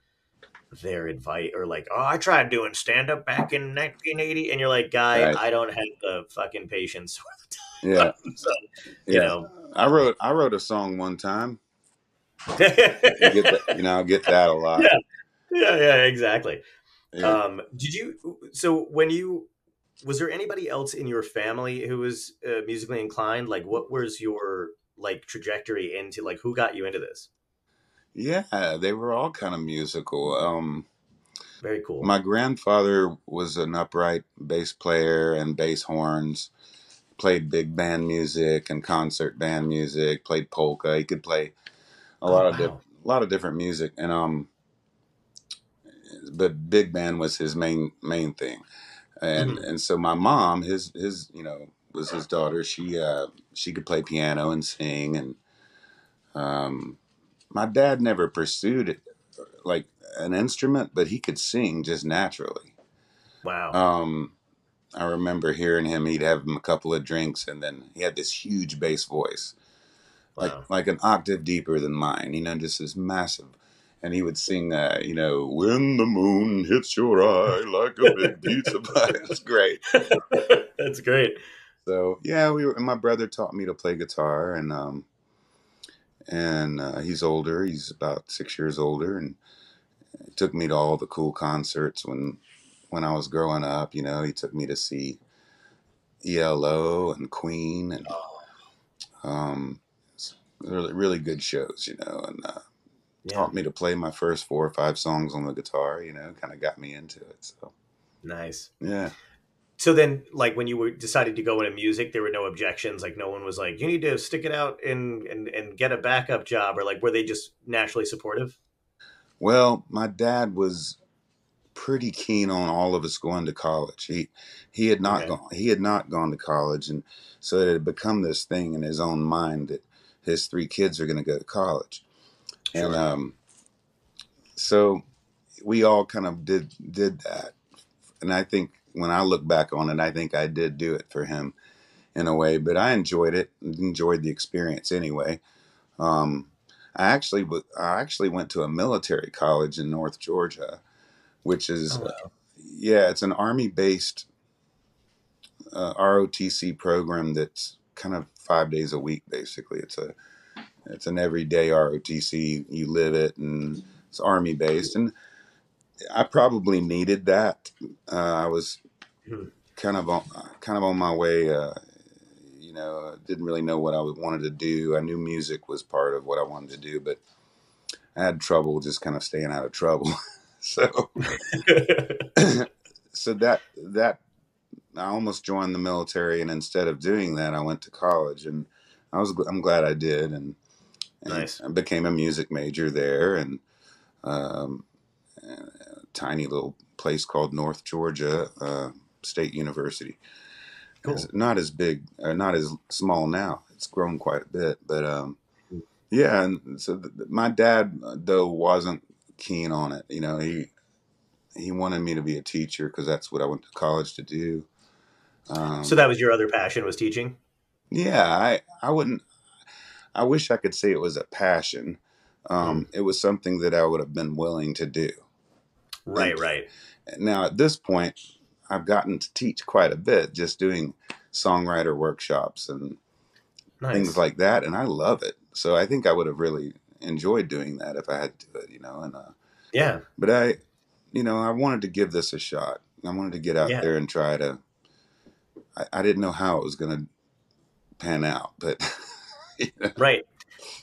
their advice or like oh i tried doing stand up back in 1980 and you're like guy Right. i don't have the fucking patience yeah, so you yeah. know I wrote I wrote a song one time. You get that, you know, I get that a lot. Yeah. yeah exactly Yeah. um did you so when you was there anybody else in your family who was uh, musically inclined like what was your like trajectory into like who got you into this yeah, they were all kind of musical. Um, very cool My grandfather was an upright bass player and bass horns. Played big band music and concert band music. Played polka. He could play a Oh, lot of wow. a lot of different music. And um, but big band was his main main thing. And Mhm. and so my mom, his his you know was his daughter. She uh she could play piano and sing. And um, my dad never pursued it like an instrument, but he could sing just naturally. wow Um, I remember hearing him. He'd have him a couple of drinks, and then he had this huge bass voice, like wow like an octave deeper than mine. You know, just this massive. And he would sing, uh, you know, when the moon hits your eye like a big pizza pie. It's great. that's great So yeah, we were. My brother taught me to play guitar, and um, and uh, he's older. He's about six years older, and took me to all the cool concerts when when I was growing up. You know, he took me to see ELO and Queen, and oh, um, really really good shows. You know, and uh, yeah taught me to play my first four or five songs on the guitar. You know, kind of got me into it. So nice yeah. So then, like when you were decided to go into music, there were no objections. Like no one was like, "You need to stick it out and and and get a backup job," or like were they just naturally supportive? Well, my dad was pretty keen on all of us going to college. He he had not Okay. gone he had not gone to college and so it had become this thing in his own mind that his three kids are going to go to college. And um so we all kind of did did that. And I think when I look back on it, I think I did do it for him in a way, but I enjoyed it, enjoyed the experience anyway. Um, I actually, w- I actually went to a military college in North Georgia, which is, Oh, wow. yeah, it's an army-based uh, ROTC program that's kind of five days a week. Basically, it's a, it's an everyday ROTC. You live it, and it's army-based, and I probably needed that. Uh, I was Hmm. kind of on, kind of on my way, uh, you know, didn't really know what I wanted to do. I knew music was part of what I wanted to do, but I had trouble just kind of staying out of trouble. so, so that that I almost joined the military, and instead of doing that, I went to college, and I was I'm glad I did, and, and Nice. I became a music major there, and um, a tiny little place called North Georgia uh, State University. Cool. It's not as big, or not as small now. It's grown quite a bit, but um, yeah. And so th- my dad, uh, though, wasn't keen on it. You know, he he wanted me to be a teacher because that's what I went to college to do. Um, so that was your other passion was teaching. yeah, I I wouldn't. I wish I could say it was a passion. Um, It was something that I would have been willing to do. Right, And- right. Now at this point, I've gotten to teach quite a bit, just doing songwriter workshops and Nice. things like that, and I love it. So I think I would have really enjoyed doing that if I had to do it, you know. And uh, yeah. but I, you know, I wanted to give this a shot. I wanted to get out Yeah. there and try to. I, I didn't know how it was going to pan out, but you know, Right.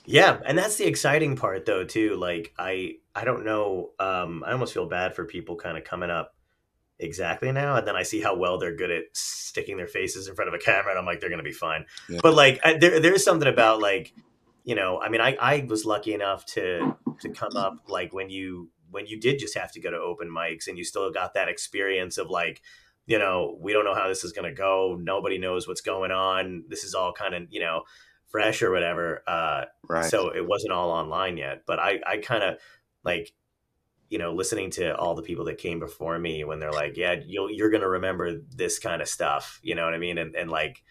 Yeah, and that's the exciting part though too. Like I I don't know um I almost feel bad for people kind of coming up exactly now and then I see how well they're good at sticking their faces in front of a camera and I'm like they're going to be fine. Yeah. But like I, there there's something about like you know, I mean I I was lucky enough to to come up like when you when you did just have to go to open mics and you still got that experience of like you know, we don't know how this is going to go. Nobody knows what's going on. This is all kind of, you know, fresh or whatever. Uh, right? so it wasn't all online yet, but I, I kind of like, you know, listening to all the people that came before me when they're like, yeah, you'll, you're going to remember this kind of stuff. You know what I mean? And, and like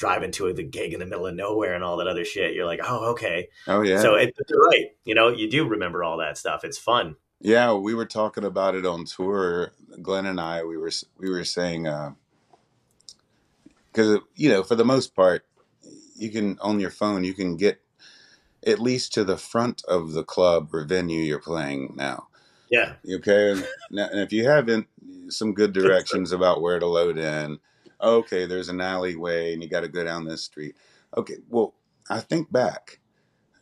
driving to the gig in the middle of nowhere and all that other shit. You're like, oh, okay. oh yeah, So it, you're right. You know, you do remember all that stuff. It's fun. yeah. We were talking about it on tour. Glen and I, we were we were saying uh, because you know, for the most part, you can on your phone you can get at least to the front of the club or venue you're playing now. Yeah. Okay, and, now, and if you haven't, some good directions about where to load in. Okay, there's an alleyway, and you got to go down this street. Okay, well, I think back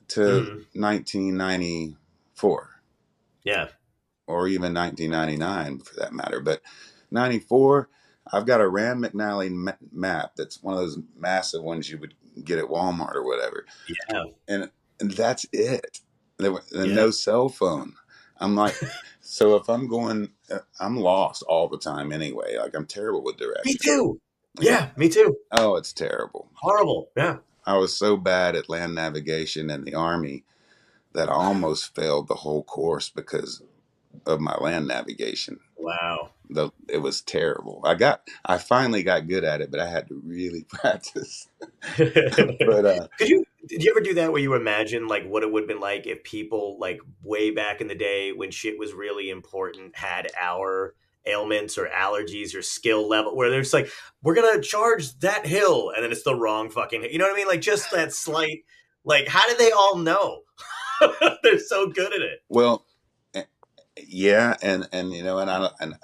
to Mhm. 1994 Yeah. or even 1999 for that matter. But 94, I've got a Rand McNally ma- map that's one of those massive ones you would get at Walmart or whatever, Yeah. and and that's it. There, were- and Yeah. no cell phone. I'm like, so if I'm going, uh, I'm lost all the time anyway. Like I'm terrible with directions. Me too. Yeah. Me too. Oh, it's terrible. Horrible. Yeah. I was so bad at land navigation in the army that I almost failed the whole course because of my land navigation. Wow. The, it was terrible. I got, I finally got good at it, but I had to really practice. but uh, Could you did you ever do that where you imagine like what it would have been like if people like way back in the day when shit was really important had our ailments or allergies or skill level where there's like we're gonna charge that hill and then it's the wrong fucking you know what I mean? Like just that slight like how did they all know? They're so good at it. Well, eh, yeah, and and you know, and I and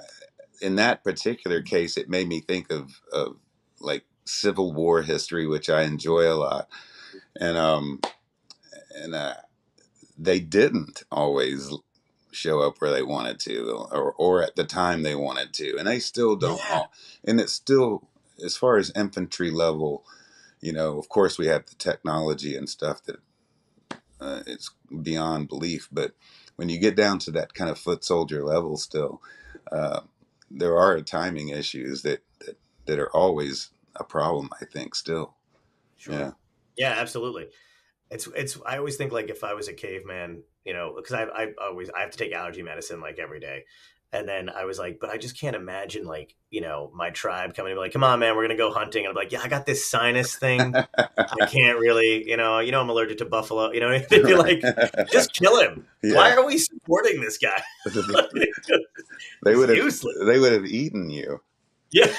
in that particular case, it made me think of of like Civil War history, which I enjoy a lot, and um, and uh, they didn't always show up where they wanted to, or or at the time they wanted to, and they still don't. Yeah. all- And it's still as far as infantry level, you know. Of course, we have the technology and stuff that uh, it's beyond belief, but when you get down to that kind of foot soldier level, still, uh, there are timing issues that, that that are always a problem. I think still. Yeah. Yeah, absolutely. It's it's. I always think like if I was a caveman, you know, because I I always I have to take allergy medicine like every day, and then I was like, but I just can't imagine like you know my tribe coming and be like, come on, man, we're gonna go hunting, and I'm like, yeah, I got this sinus thing, I can't really, you know, you know, I'm allergic to buffalo, you know, they'd be like, just kill him. Yeah. Why are we supporting this guy? they would have useless. they would have eaten you. yeah.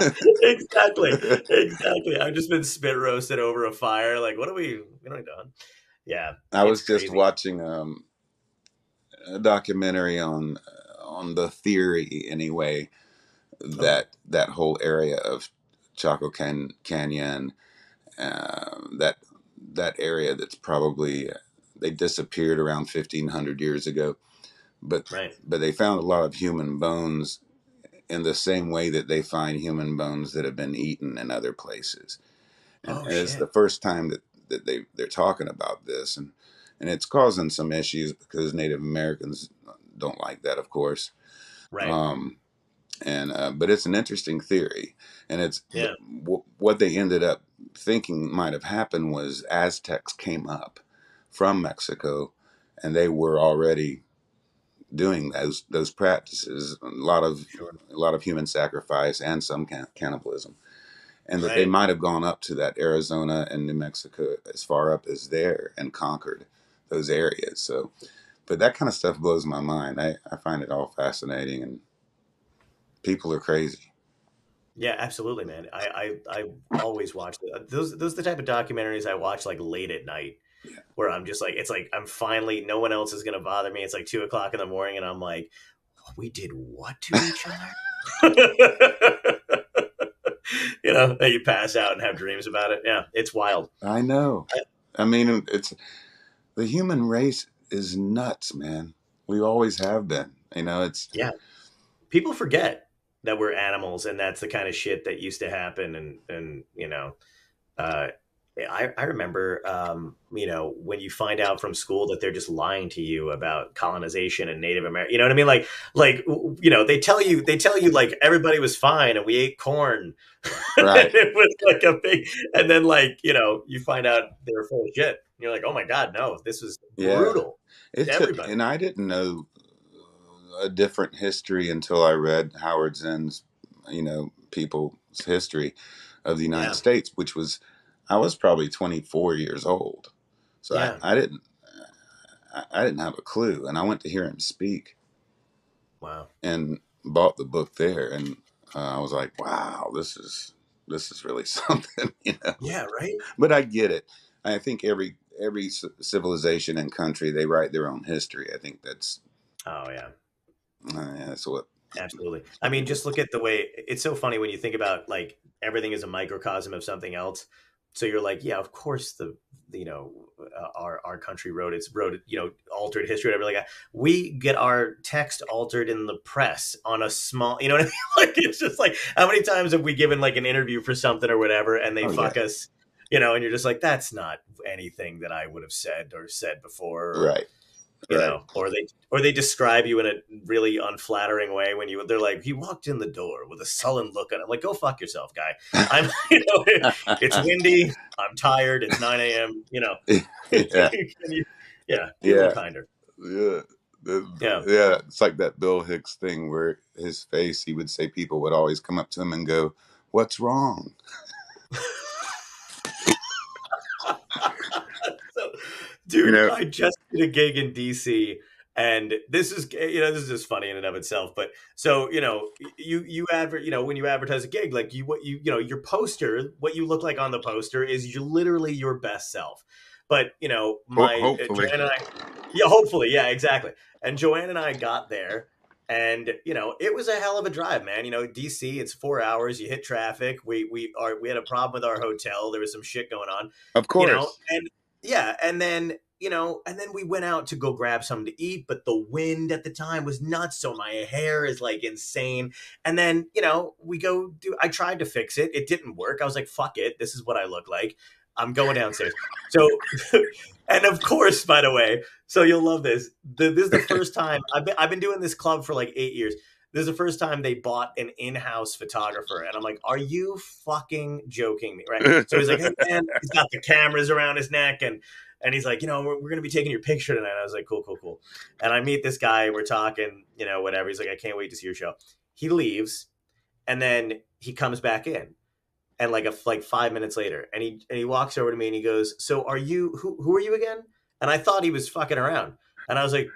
exactly. Exactly. I've just been spit roasted over a fire. Like, what are we? What are we doing? Yeah. I was just crazy. watching um, a documentary on on the theory anyway that that whole area of Chaco can, Canyon, uh, that that area that's probably they disappeared around 1500 years ago but Right. but they found a lot of human bones in the same way that they find human bones that have been eaten in other places and, Oh, it's the first time that, that they they're talking about this and and it's causing some issues because native americans don't like that of course Right. um, and uh, but it's an interesting theory, and it's Yeah. w- what they ended up thinking might have happened was Aztecs came up from Mexico, and they were already doing those those practices. A lot of Sure. a lot of human sacrifice and some can- cannibalism, and that they might have gone up to that Arizona and New Mexico as far up as there and conquered those areas. So, but that kind of stuff blows my mind. I, I find it all fascinating, and people are crazy. Yeah, absolutely, man. I I, I always watch those. Those are the type of documentaries I watch like late at night, Yeah. where I'm just like, it's like I'm finally no one else is gonna bother me. It's like two o'clock in the morning, and I'm like, we did what to each other? you know, and you pass out and have dreams about it. Yeah, it's wild. I know. I mean, it's the human race is nuts, man. We always have been. You know, it's yeah. People forget that we're animals, and that's the kind of shit that used to happen. And and you know, uh, I I remember, um, you know, when you find out from school that they're just lying to you about colonization and Native American. You know what I mean? Like like you know, they tell you they tell you like everybody was fine and we ate corn. Right. it was like a big, and then like you know, you find out they were full of shit. You're like, oh my god, no, this was Yeah. brutal. it's a, everybody. and I didn't know a different history until I read Howard Zinn's, you know, people's history of the United Yeah. States, which was I was probably 24 years old, so Yeah. I, I didn't I, I didn't have a clue, and I went to hear him speak Wow. and bought the book there, and uh, I was like, wow, this is this is really something, you know. Yeah. Right. But I get it. I think every every civilization and country they write their own history. I think that's Oh yeah. uh, that's what. Absolutely. I mean, just look at the way it's so funny when you think about like everything is a microcosm of something else. So you're like, yeah, of course the, you know uh, our our country wrote its wrote you know altered history whatever like that. We get our text altered in the press on a small you know what I mean? Like it's just like how many times have we given like an interview for something or whatever and they Oh, fuck us, you know, and you're just like that's not anything that I would have said or said before. or, Right. You Right. know, or they or they describe you in a really unflattering way when you they're like he walked in the door with a sullen look on him. Like, go fuck yourself, guy. I'm you know it's windy. I'm tired. It's 9 a.m. You know, yeah. You- yeah, Yeah. kinder. Yeah. Yeah. yeah, it's like that Bill Hicks thing where his face, he would say people would always come up to him and go, What's wrong? So, dude, You know- I just did a gig in DC, and this is you know this is just funny in and of itself. But so you know you you advert you know when you advertise a gig like you what you you know your poster what you look like on the poster is you literally your best self. But you know my uh, hopefully. Joanne and I, yeah, hopefully, yeah, exactly. And Joanne and I got there. And you know, it was a hell of a drive, man. You know, DC, it's four hours. You hit traffic. We we are we had a problem with our hotel. There was some shit going on Of course. you know and yeah and then you know and then we went out to go grab something to eat but the wind at the time was nuts so my hair is like insane and then you know we go do i tried to fix it it didn't work i was like fuck it this is what i look like i'm going downstairs. So and of course by the way so you'll love this the, this is the first time I've been, I've been doing this club for like eight years this is the first time they bought an in-house photographer and i'm like are you fucking joking me right so he's like, hey man, he's got the cameras around his neck and and he's like, you know, we're, we're gonna be taking your picture tonight. I was like, cool, cool, cool. And I meet this guy, we're talking, you know, whatever. He's like, I can't wait to see your show. He leaves, and then he comes back in, and like a like five minutes later, and he and he walks over to me and he goes, so are you who who are you again? And I thought he was fucking around, and I was like,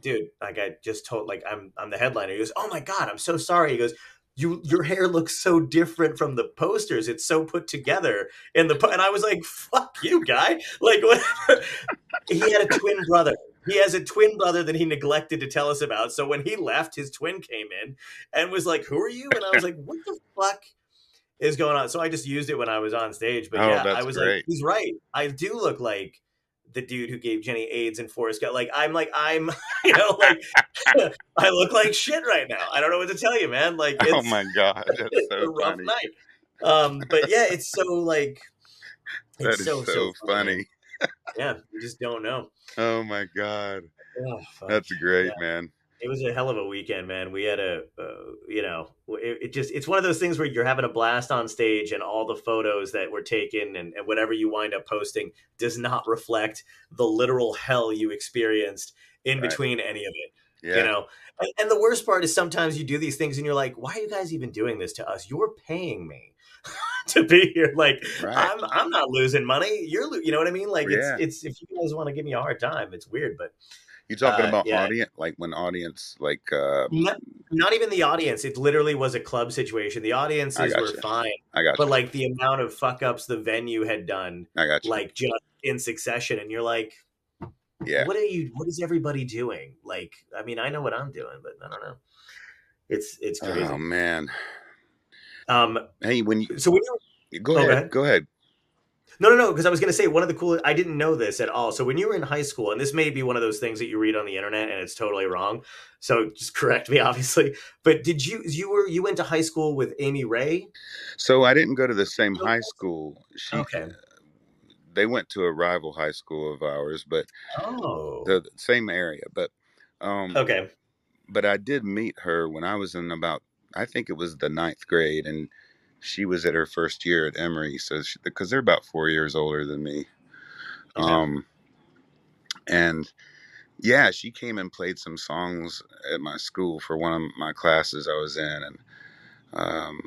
dude, like I just told like I'm I'm the headliner. He goes, oh my god, I'm so sorry. He goes. You, your hair looks so different from the posters. It's so put together in the and I was like, "Fuck you, guy!" Like, what? he had a twin brother. He has a twin brother that he neglected to tell us about. So when he left, his twin came in and was like, "Who are you?" And I was like, "What the fuck is going on. So I just used it when I was on stage. But Oh, yeah, I was like, great. he's right. I do look like the dude who gave Jenny AIDS and Forrest Gump. Like I'm like I'm, you know, like I look like shit right now. I don't know what to tell you, man. Like it's oh my god, that's it's so a rough funny. night. Um, but yeah, it's so like That it's is so so, funny. Yeah, you just don't know. Oh my god, Oh, that's great, Yeah. man. It was a hell of a weekend, man. We had a, uh, you know, it, it just, it's one of those things where you're having a blast on stage and all the photos that were taken and, and whatever you wind up posting does not reflect the literal hell you experienced in Right. between any of it, Yeah, you know? And, and the worst part is sometimes you do these things and you're like, why are you guys even doing this to us? You're paying me. to be here like right. I'm I'm not losing money you're you know what I mean like it's, it's, if you guys want to give me a hard time it's weird but You talking uh, about yeah. audience, like when audience, like uh, not, not even the audience. It literally was a club situation. The audiences were fine, I got but you, like the amount of fuck ups the venue had done, I got you. like just in succession, and you're like, yeah, what are you? What is everybody doing? Like, I mean, I know what I'm doing, but I don't know. It's it's crazy. oh man. Um, Hey, when you so when you go Oh, go ahead, ahead. go ahead. No no no because I was gonna say one of the cool I didn't know this at all. So when you were in high school, and this may be one of those things that you read on the internet and it's totally wrong. So just correct me, obviously. But did you you were you went to high school with Amy Ray? So I didn't go to the same Oh, high school. She, Okay. they went to a rival high school of ours, but Oh. the the same area. But, um, Okay. but I did meet her when I was in about, I think it was the ninth grade, and she was at her first year at Emory. So because they're about four years older than me. Okay. Um, and yeah, she came and played some songs at my school for one of my classes I was in, and um,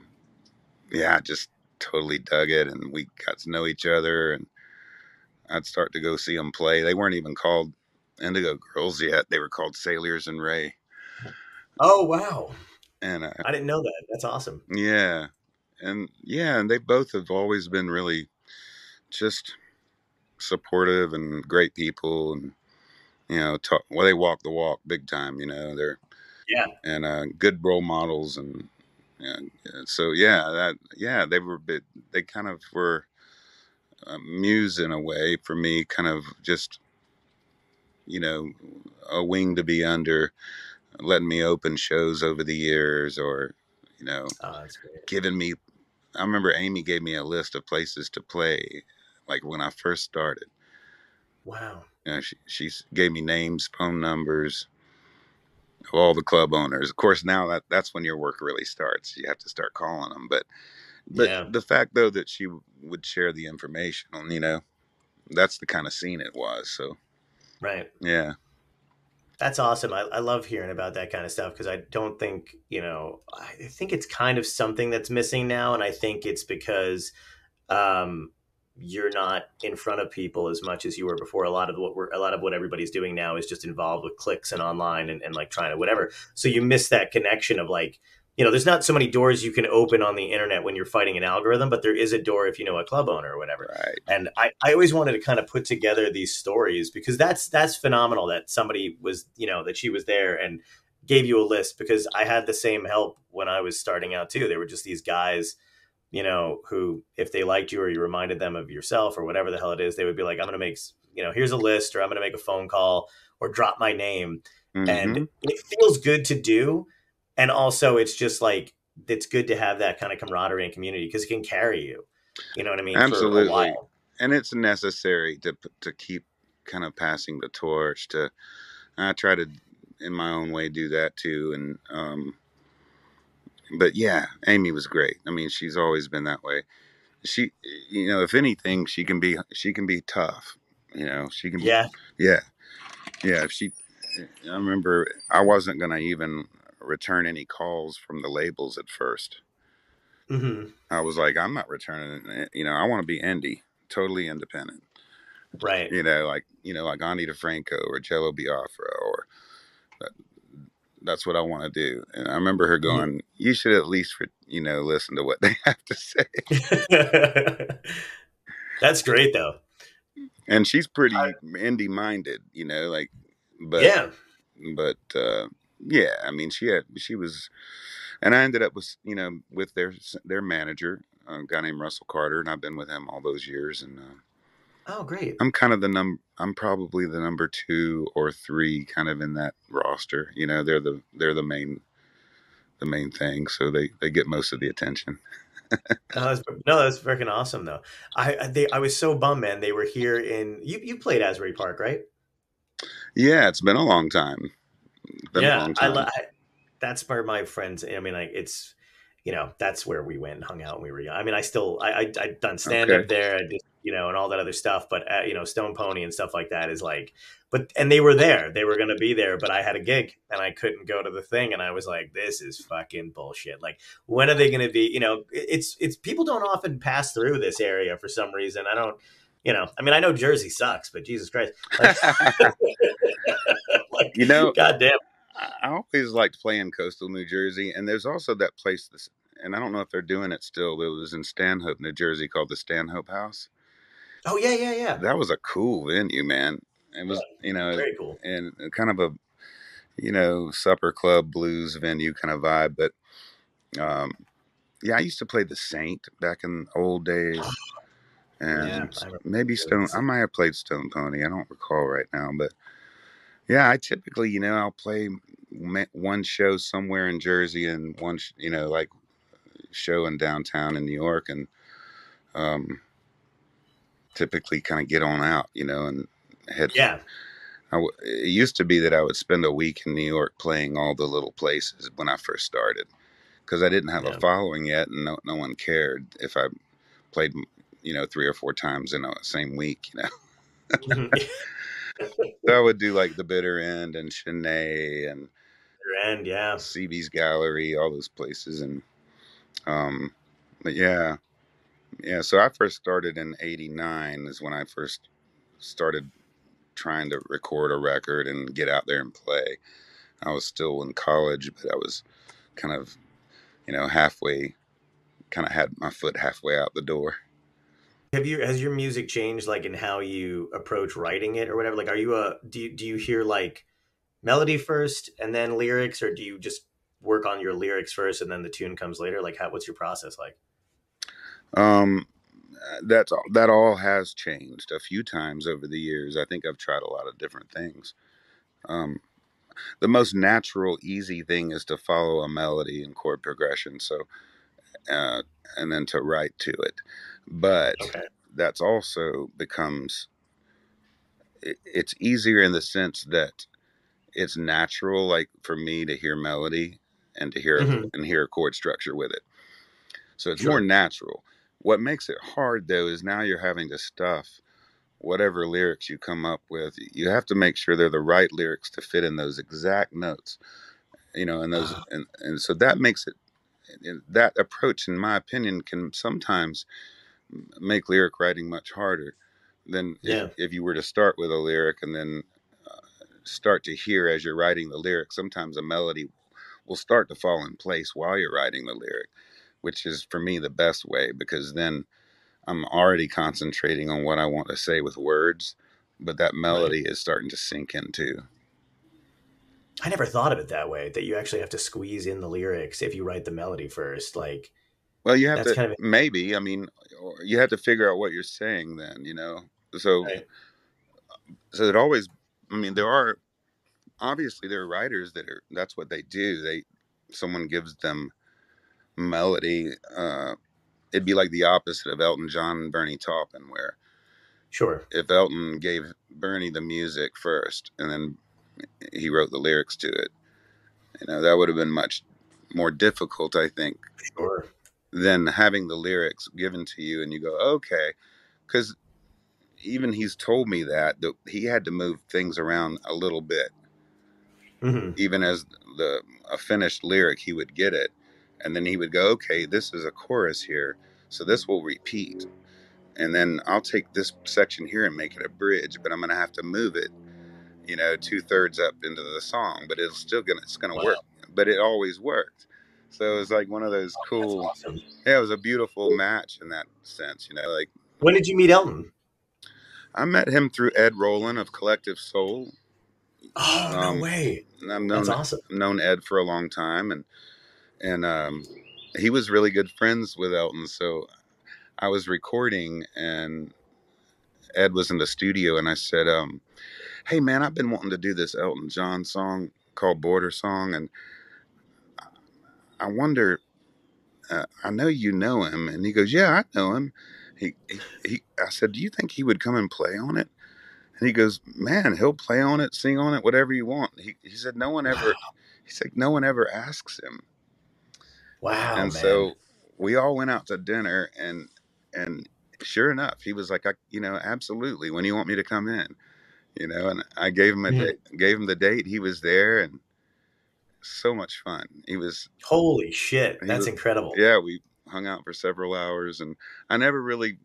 yeah, I just totally dug it, and we got to know each other, and I'd start to go see them play. They weren't even called Indigo Girls yet; they were called Saliers and Ray, Oh wow. and uh, I didn't know that. That's awesome. yeah, and yeah, and they both have always been really just supportive and great people, and you know, talk, well, they walk the walk big time. You know, they're Yeah. and uh, good role models, and, and so yeah, that yeah, they were a bit, they kind of were a muse in a way for me, kind of just you know a wing to be under, letting me open shows over the years, or you know Oh, given me I remember Amy gave me a list of places to play like when I first started. Wow. You know, she she gave me names, phone numbers of all the club owners. Of course, now that that's when your work really starts. You have to start calling them. But but Yeah. the fact though that she would share the information, you know, that's the kind of scene it was. So Right. yeah, That's awesome. I, I love hearing about that kind of stuff because I don't think, you know, I think it's kind of something that's missing now. And I think it's because um, you're not in front of people as much as you were before. A lot of what we're, a lot of what everybody's doing now is just involved with clicks and online and, and like trying to whatever. So you miss that connection of like, you know, there's not so many doors you can open on the internet when you're fighting an algorithm, but there is a door if you know a club owner or whatever right. and I, I always wanted to kind of put together these stories because that's that's phenomenal that somebody was you know that she was there and gave you a list because I had the same help when I was starting out too. They were just these guys, you know, who if they liked you or you reminded them of yourself or whatever the hell it is, they would be like, I'm gonna make you know, here's a list or I'm gonna make a phone call or drop my name. Mhm. And it feels good to do. And also it's just like it's good to have that kind of camaraderie and community because it can carry you. You know what I mean? For Absolutely. and it's necessary to to keep kind of passing the torch to i try to in my own way do that too and um but yeah amy was great i mean she's always been that way she you know if anything she can be she can be tough you know she can be Yeah. yeah yeah if she i remember i wasn't gonna even return any calls from the labels at first hmm i was like i'm not returning you know i want to be indie totally independent Right. you know, like you know, like Ani DiFranco or Jello Biafra, or that, that's what I want to do. And I remember her going, "You should at least, re- you know, listen to what they have to say." That's great though. And she's pretty I- indie minded, you know, like, but yeah. but uh, yeah, I mean, she had she was, and I ended up with you know with their their manager, a guy named Russell Carter, and I've been with him all those years. And uh, Oh, great. I'm kind of the num. I'm probably the number two or three, kind of in that roster. You know, they're the they're the main the main thing, so they they get most of the attention. No, that's, no, that's freaking awesome though. I I- they I was so bummed, man. They were here in you. You played Asbury Park, right? Yeah, it's been a long time. Yeah, I, I that's where my friends. I mean, like it's you know that's where we went and hung out when we were young. I mean, I still I I I'd done stand up Okay. there, I just you know, and all that other stuff. But uh, you know, Stone Pony and stuff like that is like, but and they were there. They were going to be there, but I had a gig and I couldn't go to the thing, and I was like, this is fucking bullshit. Like, when are they going to be? You know, it's it's people don't often pass through this area for some reason. I don't. You know, I mean, I know Jersey sucks, but Jesus Christ, like, like you know, goddamn. I I always liked playing coastal New Jersey, and there's also that place, this, and I don't know if they're doing it still. It was in Stanhope, New Jersey, called the Stanhope House. Oh yeah, yeah, yeah. That was a cool venue, man. It was, you know, Very cool. and kind of a, you know, supper club blues venue kind of vibe. But, um, yeah, I used to play the Saint back in old days, and Yeah, maybe Stone. I might have played Stone Pony. I don't recall right now, but yeah, I typically, you know, I'll play one show somewhere in Jersey and one, you know, like show in downtown in New York, and um, typically kind of get on out, you know, and head. Yeah, I w- it used to be that I would spend a week in New York playing all the little places when I first started, because I didn't have Yeah. a following yet, and no, no one cared if I played, you know, three or four times in a same week, you know. Mhm. So I would do like the bitter end and Sin-é and and yeah, CB's Gallery, all those places, and um, but yeah, yeah. So I first started in '89 is when I first started trying to record a record and get out there and play. I was still in college, but I was kind of, you know, halfway, kind of had my foot halfway out the door. Have you has your music changed like in how you approach writing it or whatever? Like, are you a do you, do you hear like melody first and then lyrics, or do you just work on your lyrics first and then the tune comes later? Like, how what's your process like? Um, that's all, that all has changed a few times over the years. I think I've tried a lot of different things. Um, the most natural, easy thing is to follow a melody and chord progression. So, uh, and then to write to it. But Okay, that's also becomes it, it's easier in the sense that it's natural like for me to hear melody and to hear Mhm. and hear a chord structure with it so it's Sure. more natural what makes it hard though is now you're having to stuff whatever lyrics you come up with you have to make sure they're the right lyrics to fit in those exact notes you know and those Ah. and, and so that makes it that approach in my opinion can sometimes make lyric writing much harder than Yeah. if, if you were to start with a lyric and then uh, start to hear as you're writing the lyric sometimes a melody will start to fall in place while you're writing the lyric which is for me the best way because then i'm already concentrating on what i want to say with words but that melody is starting to sink in too I never thought of it that way. That you actually have to squeeze in the lyrics if you write the melody first. Like, well you have to kind of- maybe i mean you have to figure out what you're saying then you know so Right. so it always i mean there are obviously there are writers that are that's what they do they someone gives them melody uh it'd be like the opposite of elton john and bernie taupin where sure, if elton gave bernie the music first and then he wrote the lyrics to it. You know that would have been much more difficult i think sure, than having the lyrics given to you and you go okay. Because even he's told me that that he had to move things around a little bit. Hmm even as the a finished lyric he would get it and then he would go okay this is a chorus here so this will repeat and then i'll take this section here and make it a bridge but i'm gonna have to move it you know two-thirds up into the song but it's still gonna it's gonna Wow. work but it always worked so it was like one of those That's cool awesome. yeah it was a beautiful match in that sense you know like When did you meet Elton? i met him through ed roland of collective soul Oh Um, no way! i've known That's awesome. known Ed for a long time, and and um, he was really good friends with Elton. So I was recording and Ed was in the studio and I said, um, Hey man, I've been wanting to do this Elton John song called Border Song. And I wonder, uh, I know you know him. And he goes, Yeah, I know him. He, he, he, I said, Do you think he would come and play on it? And he goes, Man, he'll play on it, sing on it, whatever you want. He, he said, No one ever, he said, No one ever asks him. Wow, and man. so we all went out to dinner and and sure enough he was like I, you know absolutely when you want me to come in you know and i gave him a date, gave him the date he was there and so much fun he was Holy shit, that's was- incredible. yeah we hung out for several hours and i never really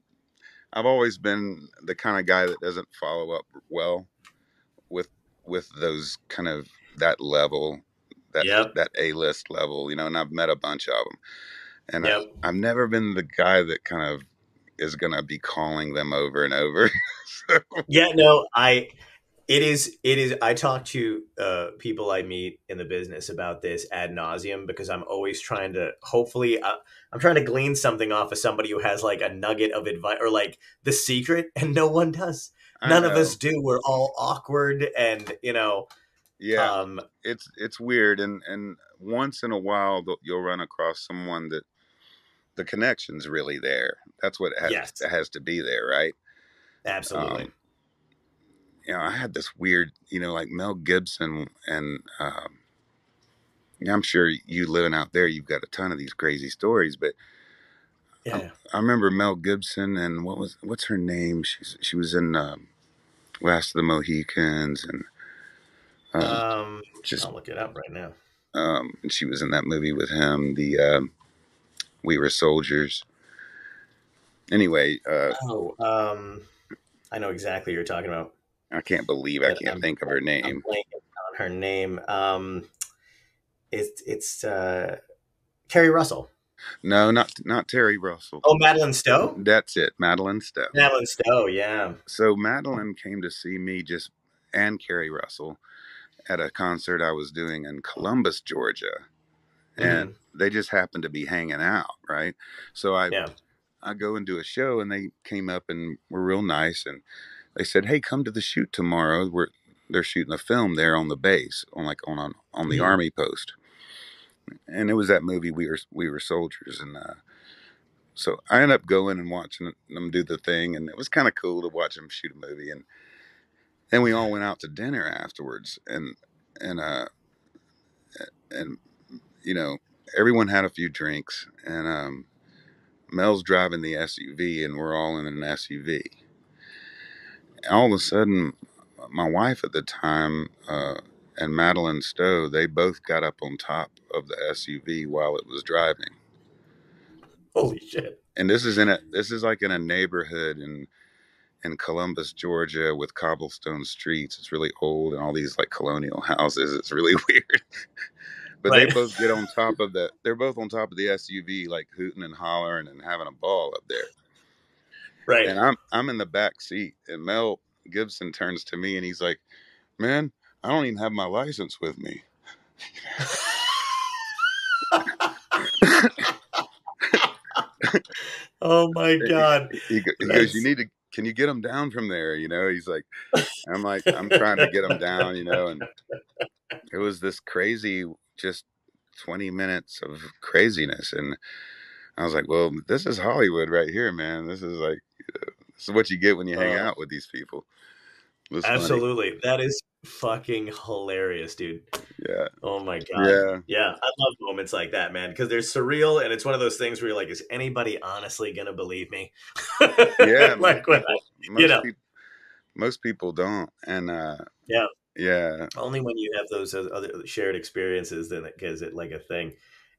i've always been the kind of guy that doesn't follow up well with with those kind of that level that Yep. that a-list level you know and i've met a bunch of them and I, I've never been the guy that kind of is gonna be calling them over and over. so, Yeah, no, I it is it is I talk to uh people I meet in the business about this ad nauseum because I'm always trying to hopefully uh, I'm trying to glean something off of somebody who has like a nugget of advice or like the secret and no one does. None of us do. We're all awkward and you know Yeah, um it's it's weird, and and once in a while you'll run across someone that the connection's really there. That's what it has, Yes. has to be there, right? absolutely. Um, you know, I had this weird, you know, like Mel Gibson, and um, yeah, I'm sure you living out there, you've got a ton of these crazy stories. But yeah. I remember Mel Gibson, and what was what's her name? She's she was in um, Last of the Mohicans, and um, Um just I'll look it up right now. um, and she was in that movie with him. The um, We Were Soldiers. Anyway, uh, Oh, um I know exactly what you're talking about. I can't believe I can't I'm- think of her name. on her name. Um, it's it's uh, Keri Russell. No, not not Terry Russell. Oh, Madeleine Stowe. That's it, Madeleine Stowe. Madeleine Stowe. Yeah. So Madeleine came to see me just and Keri Russell at a concert I was doing in Columbus, Georgia, and they just happened to be hanging out, right? So I Yeah. I go and do a show, and they came up and were real nice, and they said, "Hey, come to the shoot tomorrow. We're they're shooting a film there on the base, on like on on, on the Mhm. army post." And it was that movie we were we were soldiers, and uh, so I ended up going and watching them do the thing, and it was kind of cool to watch them shoot a movie, and then we all went out to dinner afterwards, and and uh and you know everyone had a few drinks, and um, Mel's driving the SUV, and we're all in an SUV. All of a sudden, my wife at the time uh, and Madeleine Stowe, they both got up on top of the SUV while it was driving. Holy shit. And this is in a this is like in a neighborhood in in Columbus, Georgia, with cobblestone streets. It's really old and all these like colonial houses. It's really weird. But Right. they both get on top of the. They're both on top of the SUV, like hooting and hollering and having a ball up there. Right. And I'm I'm in the back seat, and Mel Gibson turns to me and he's like, "Man, I don't even have my license with me." oh my god. He, he That's- goes, "You need to. Can you get him down from there?" You know, he's like, I'm like, I'm trying to get him down, you know, and it was this crazy, just 20 minutes of craziness, and I was like, well, this is Hollywood right here, man. This is like, this is what you get when you hang Uh, out with these people. Was funny. Absolutely. That is fucking hilarious, dude. Yeah, Oh my god. yeah, Yeah, I love moments like that, man, because they're surreal, and it's one of those things where you're like, "Is anybody honestly gonna believe me?" yeah. like when I, most, know. peop- most people don't, and uh, Yeah. Yeah, only when you have those other shared experiences then it gives it like a thing.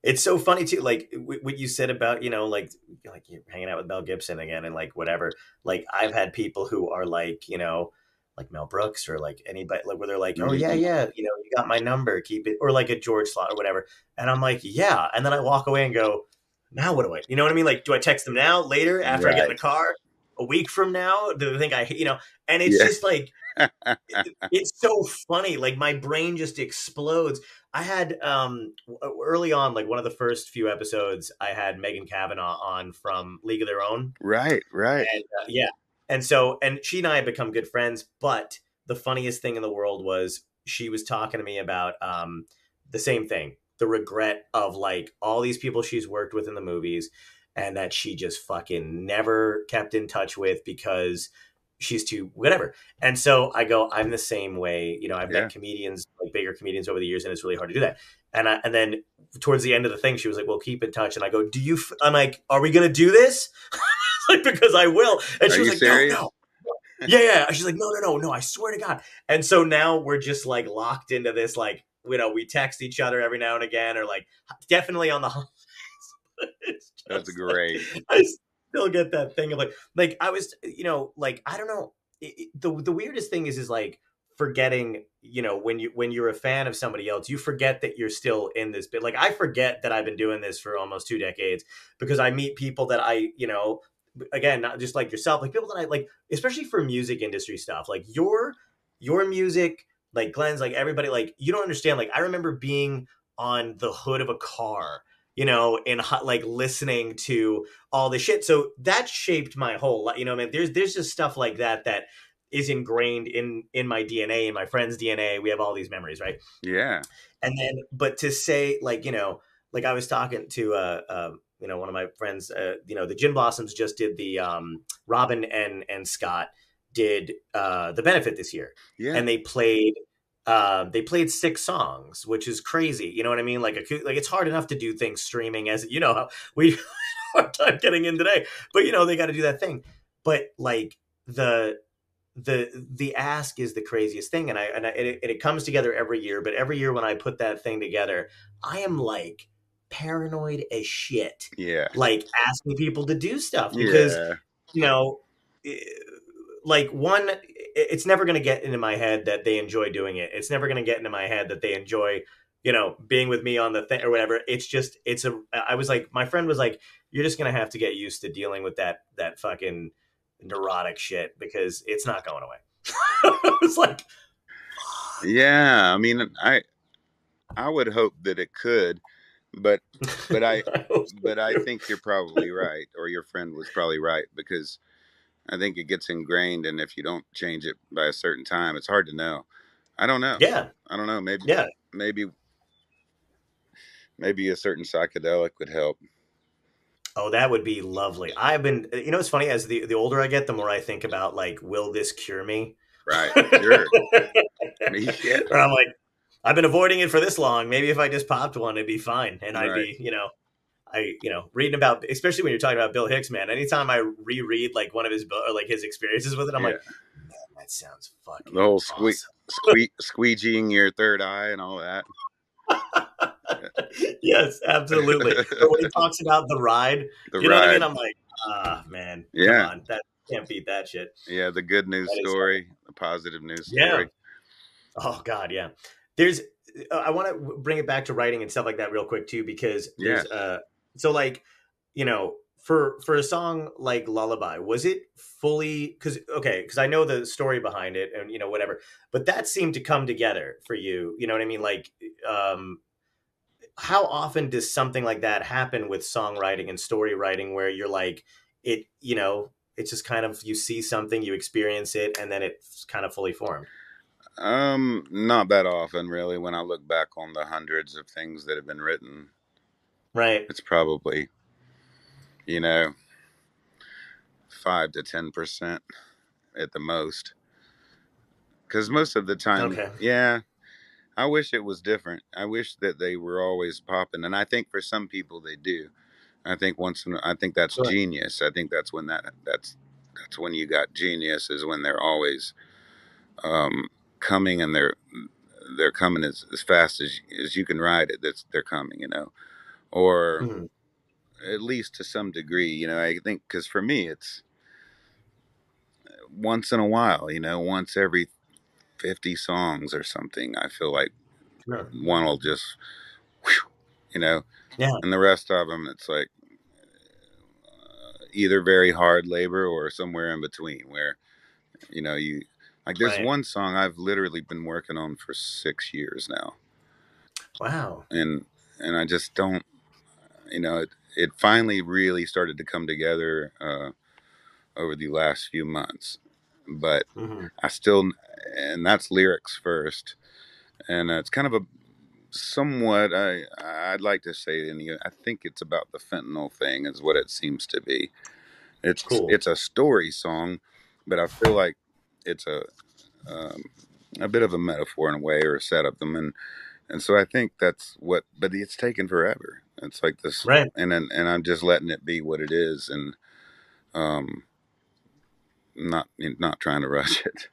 It's so funny too, like what you said about you know, like like you're hanging out with Mel Gibson again, and like whatever. Like I've had people who are like, you know, like Mel Brooks or like anybody, like where they're like, oh yeah, Mhm. yeah, you know, you got my number, keep it, or like a George Slot or whatever, and I'm like, yeah, and then I walk away and go, now what do I, you know what I mean? Like, do I text them now, later, after I get in the car, a week from now? Do they think I, you know? And it's Yeah. just like it- it's so funny. Like my brain just explodes. I had um early on, like one of the first few episodes, I had Megan Cavanagh on from League of Their Own. Right, right. And uh, yeah. And so, and she and I had become good friends. But the funniest thing in the world was she was talking to me about um, the same thing the regret of like all these people she's worked with in the movies and that she just fucking never kept in touch with because she's too whatever. And so I go, I'm the same way. You know, I've Yeah. met comedians, like bigger comedians over the years, and it's really hard to do that. And I, and then towards the end of the thing, she was like, "Well, keep in touch." And I go, "Do you?" F-? I'm like, "Are we gonna do this?" like because I will. And Are she was like, serious? "No, no." Yeah, yeah. She's like, "No, no, no, no. I swear to God." And so now we're just like locked into this, like you know, we text each other every now and again, or like definitely on the. That's great. Like, I still get that thing of like, like I was, you know, like I don't know. It, it- the the weirdest thing is, is like forgetting, you know, when you when you're a fan of somebody else, you forget that you're still in this bit. Like I forget that I've been doing this for almost two decades because I meet people that I, you know, again, not just like yourself, like people that I like, especially for music industry stuff. Like your your music, like Glen's, like everybody, like you don't understand. Like I remember being on the hood of a car you know, and like listening to all the shit. So that shaped my whole life. You know, man, there's there's just stuff like that that is ingrained in in my DNA, in my friend's DNA. We have all these memories, right? Yeah. And then, but to say like, you know, like I was talking to uh, uh you know, one of my friends, uh, you know, the Gin Blossoms just did the um Robin and and Scott did uh the benefit this year Yeah. and they played uh, they played six songs, which is crazy. You know what I mean? Like, like it's hard enough to do things streaming, as you know how we hard time getting in today. But you know they got to do that thing. But like the the the ask is the craziest thing, and I and, I, and it, and it comes together every year. But every year when I put that thing together, I am like paranoid as shit, yeah. like asking people to do stuff because Yeah. you know, like one, it's never going to get into my head that they enjoy doing it. It's never going to get into my head that they enjoy, you know, being with me on the thing or whatever. It's just, it's a, I was like, my friend was like, you're just going to have to get used to dealing with that, that fucking neurotic shit because it's not going away. I was like, Yeah. I mean, I I would hope that it could, but But I- but I think you're probably right, or your friend was probably right because I think it gets ingrained, and if you don't change it by a certain time, it's hard to know. I don't know. yeah, I don't know. Maybe yeah. maybe maybe a certain psychedelic would help. Oh, that would be lovely. I've been, you know, it's funny as the, the older I get, the more I think about like, will this cure me? Right. Sure. yeah. Or I'm like, I've been avoiding it for this long. Maybe if I just popped one, it'd be fine. And I'd be, you know, I, you know, reading about, especially when you're talking about Bill Hicks, man. Anytime I reread like one of his or like his experiences with it, I'm Yeah. like, man, that sounds fucking The whole squeak, awesome. sque- squeegeeing your third eye and all that. yes, absolutely. But when he talks about the ride, The you know what I ride. mean? I'm like, ah, man, Yeah. on, that can't beat that shit. yeah, the good news That story, the positive news Yeah. story. Oh God, yeah. There's, uh, I want to bring it back to writing and stuff like that real quick too, because there's, uh, so like, you know, for for a song like Lullaby, was it fully? Because okay, because I know the story behind it, and you know whatever, but that seemed to come together for you. You know what I mean? Like, um, how often does something like that happen with songwriting and story writing, where you're like, it, you know, it's just kind of you see something, you experience it, and then it's kind of fully formed. Um, not that often, really. When I look back on the hundreds of things that have been written, Right. it's probably, you know, five to ten percent at the most. Because most of the time, Okay. yeah, I wish it was different. I wish that they were always popping, and I think for some people they do. I think once, in, I think that's Sure. genius. I think that's when that that's that's when you got genius is when they're always um, coming and they're they're coming as, as fast as as you can ride it. That's they're coming, you know, or Mhm. at least to some degree, you know. I think because for me, it's once in a while, you know, once every fifty songs or something. I feel like Sure. one will just, whew, you know, Yeah. and the rest of them, it's like uh, either very hard labor or somewhere in between, where you know you like. There's Right. one song I've literally been working on for six years now. Wow. and and I just don't, you know, it, it finally really started to come together uh, over the last few months, but hmm I still, and that's lyrics first, and uh, it's kind of a somewhat I I'd like to say, and I think it's about the fentanyl thing is what it seems to be. It's Cool. it's a story song, but I feel like it's a um, a bit of a metaphor in a way or a setup them and and so I think that's what but it's taken forever. It's like this Right. and then and I'm just letting it be what it is and um not not trying to rush it.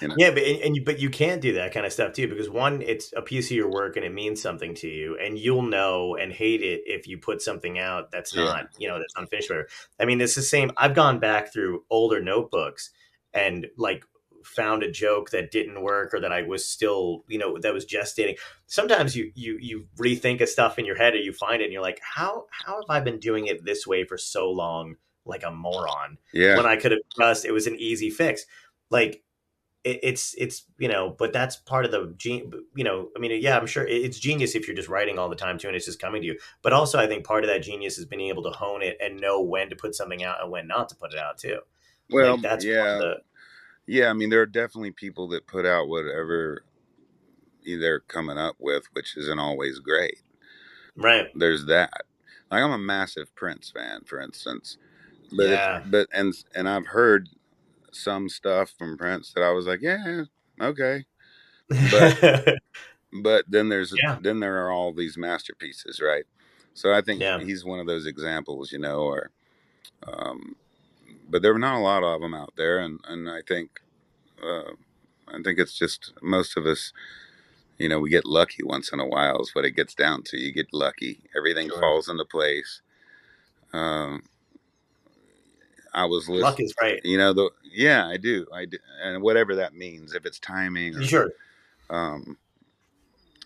You know? Yeah, but and, and you, but you can do that kind of stuff too because one, it's a piece of your work and it means something to you, and you'll know and hate it if you put something out that's Yeah. not you know that's unfinished. Whatever. I mean, it's the same. I've gone back through older notebooks and like found a joke that didn't work or that I was still you know that was gestating. Sometimes you you you rethink of stuff in your head or you find it and you're like, how how have I been doing it this way for so long, like a moron? Yeah. when I could have just it was an easy fix. Like it, it's it's you know, but that's part of the gene. You know, I mean, yeah, I'm sure it's genius if you're just writing all the time too, and it's just coming to you. But also, I think part of that genius is being able to hone it and know when to put something out and when not to put it out too. well, like, that's part yeah. Yeah, I mean there are definitely people that put out whatever they're coming up with, which isn't always great. right. There's that. Like I'm a massive Prince fan, for instance. But Yeah. but and and I've heard some stuff from Prince that I was like, yeah, okay. But then there's Yeah. then there are all these masterpieces, right? So I think Yeah. he's one of those examples, you know, or um but there are not a lot of them out there and and I think uh I think it's just most of us you know, we get lucky once in a while is what it gets down to. You get lucky. Everything Sure. falls into place. Um I was listening Luck is right. you know the yeah i do i do and whatever that means if it's timing or, Sure. um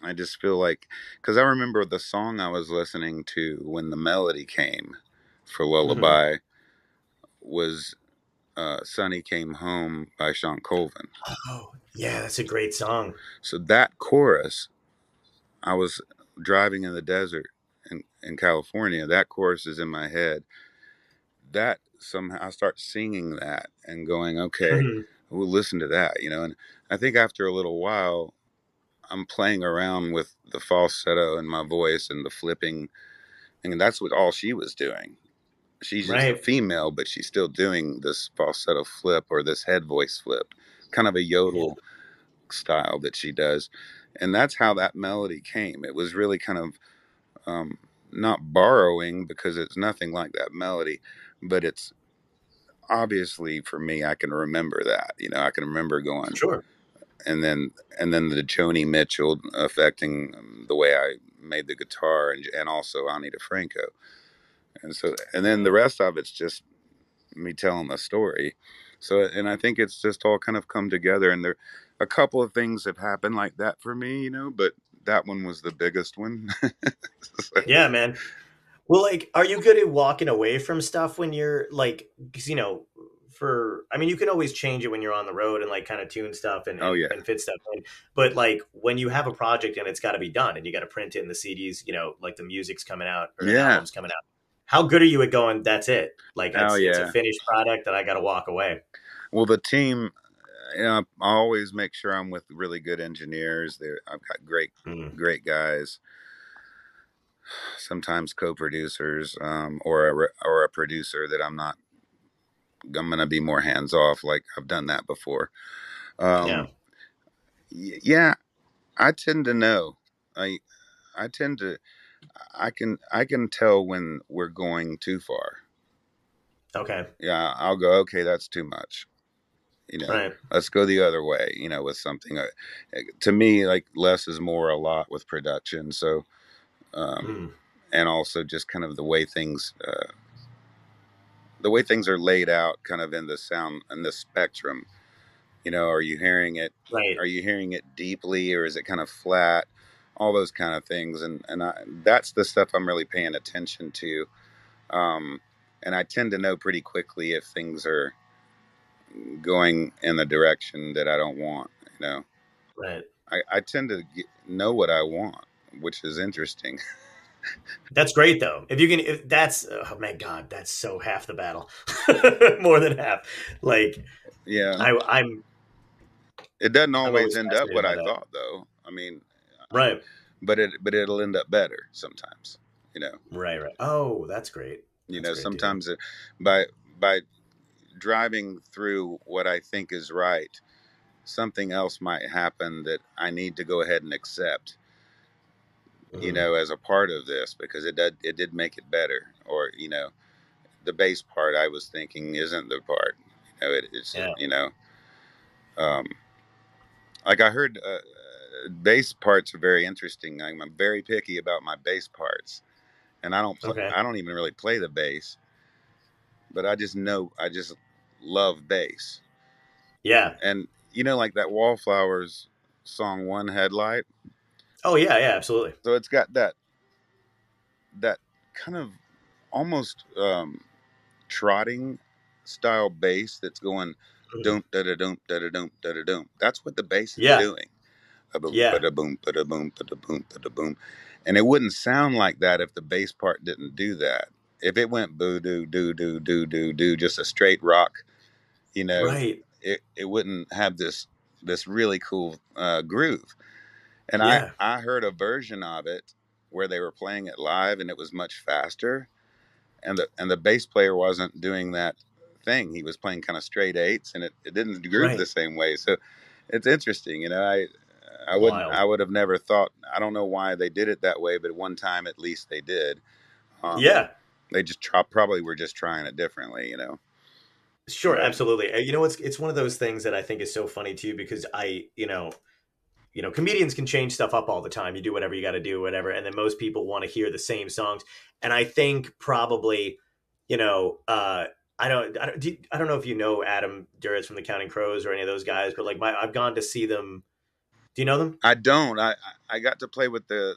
i just feel like because i remember the song i was listening to when the melody came for lullaby was uh sunny came home by shawn colvin Oh, yeah, that's a great song. so that chorus i was driving in the desert in, in california that chorus is in my head that somehow i start singing that and going okay Mhm. we'll listen to that, you know. And I think after a little while, I'm playing around with the falsetto in my voice and the flipping, and that's what all she was doing. She's just a female, but she's still doing this falsetto flip or this head voice flip, kind of a yodel style that she does, and that's how that melody came. It was really kind of um, not borrowing because it's nothing like that melody, but it's obviously for me i can remember that you know i can remember going Sure. and then and then the joni mitchell affecting um, the way i made the guitar and, and also ani difranco and so and then the rest of it's just me telling the story so and i think it's just all kind of come together and there a couple of things have happened like that for me you know but that one was the biggest one So- Yeah, man. Well, like, are you good at walking away from stuff when you're like, because you know, for I mean, you can always change it when you're on the road and like kind of tune stuff and, Oh, yeah. and fit stuff in. But like when you have a project and it's got to be done and you got to print it in the CDs, you know, like the music's coming out or the Yeah. album's coming out. How good are you at going? That's it. Like, it's, Oh, it's a finished product that I got to walk away. Well, the team, you know, I always make sure I'm with really good engineers. They're, I've got great, Mm. great guys. Sometimes co-producers, um, or a or a producer that I'm not. I'm gonna be more hands off, like I've done that before. Um, Yeah. yeah, I tend to know. I I tend to. I can I can tell when we're going too far. Okay. Yeah, I'll go. Okay, that's too much. You know, Right. let's go the other way you know with something uh, to me like less is more a lot with production so um, Mm. and also just kind of the way things uh, the way things are laid out kind of in the sound in the spectrum you know are you hearing it Right. are you hearing it deeply or is it kind of flat all those kind of things and and I, that's the stuff i'm really paying attention to um, and i tend to know pretty quickly if things are going in the direction that i don't want you know Right. i, I tend to get, know what i want which is interesting. That's great though. If you can, if that's oh my god, that's so half the battle, more than half. Like, Yeah, I, I'm it doesn't always always end up what I that. thought, though. I mean, right, but it but it'll end up better sometimes. You know, right, right. Oh, that's great. you That's know, great sometimes it, by by driving through what I think is right, something else might happen that I need to go ahead and accept. You Mhm. know, as a part of this because it did it did make it better. Or you know, the bass part I was thinking isn't the part. You know, it, it's Yeah. you know, um, like I heard uh, uh, bass parts are very interesting. I'm, I'm very picky about my bass parts, and I don't play, Okay. I don't even really play the bass, but I just know I just love bass. Yeah. And you know, like that Wallflowers song, "One Headlight." Oh yeah, yeah, absolutely. So it's got that that kind of almost um, trotting style bass that's going doom da da doom da da doom da da doom. That's what the bass is Yeah. doing. Yeah. And it wouldn't sound like that if the bass part didn't do that. If it went boo doo doo doo doo doo doo, just a straight rock, you know, Right. it, it wouldn't have this this really cool uh, groove. And Yeah. I I heard a version of it where they were playing it live and it was much faster, and the and the bass player wasn't doing that thing. He was playing kind of straight eights, and it, it didn't groove Right. the same way. So it's interesting, you know. I I would Wild. I would have never thought. I don't know why they did it that way, but one time at least they did. Um, yeah. they just try, probably were just trying it differently, you know. Sure, absolutely. You know, it's it's one of those things that I think is so funny too because I, you know, you know, comedians can change stuff up all the time. You do whatever you got to do, whatever, and then most people want to hear the same songs. And I think probably, you know, uh, I don't, I don't, do you- I don't know if you know Adam Duritz from the Counting Crows or any of those guys, but like my, I've gone to see them. Do you know them? I don't. I I- I got to play with the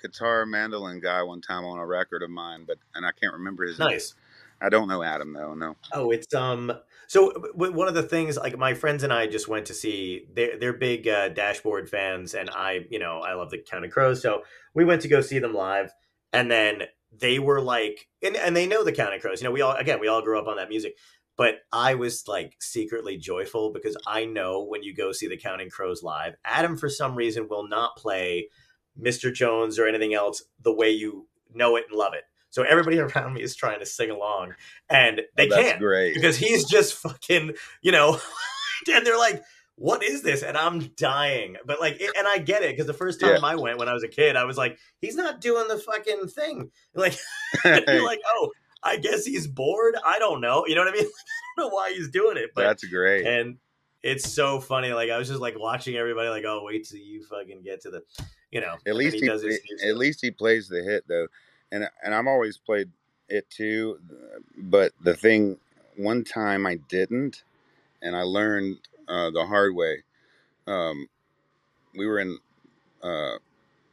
guitar mandolin guy one time on a record of mine, but and I can't remember his name. Nice. I don't know Adam though. No. Oh, it's um. So one of the things, like my friends and I just went to see. They're they're big uh, Dashboard fans, and I, you know, I love the Counting Crows, so we went to go see them live, and then they were like, and, and they know the Counting Crows. You know, we all again, we all grew up on that music, but I was like secretly joyful because I know when you go see the Counting Crows live, Adam for some reason will not play Mr. Jones or anything else the way you know it and love it. So everybody around me is trying to sing along, and oh, they Oh, that's can't great. because he's just fucking, you know, and they're like, "What is this?" And I'm dying, but like, it, and I get it because the first time I went when I was a kid, I was like, "He's not doing the fucking thing." Like, you're like, "Oh, I guess he's bored." I don't know. You know what I mean? I don't know why he's doing it, but that's great. and it's so funny. Like I was just like watching everybody, like, "Oh, wait till you fucking get to the," you know. At least he, does his at least he plays the hit though, and and I've always played it too. But the thing, one time I didn't, and I learned uh, the hard way. Um, we were in uh,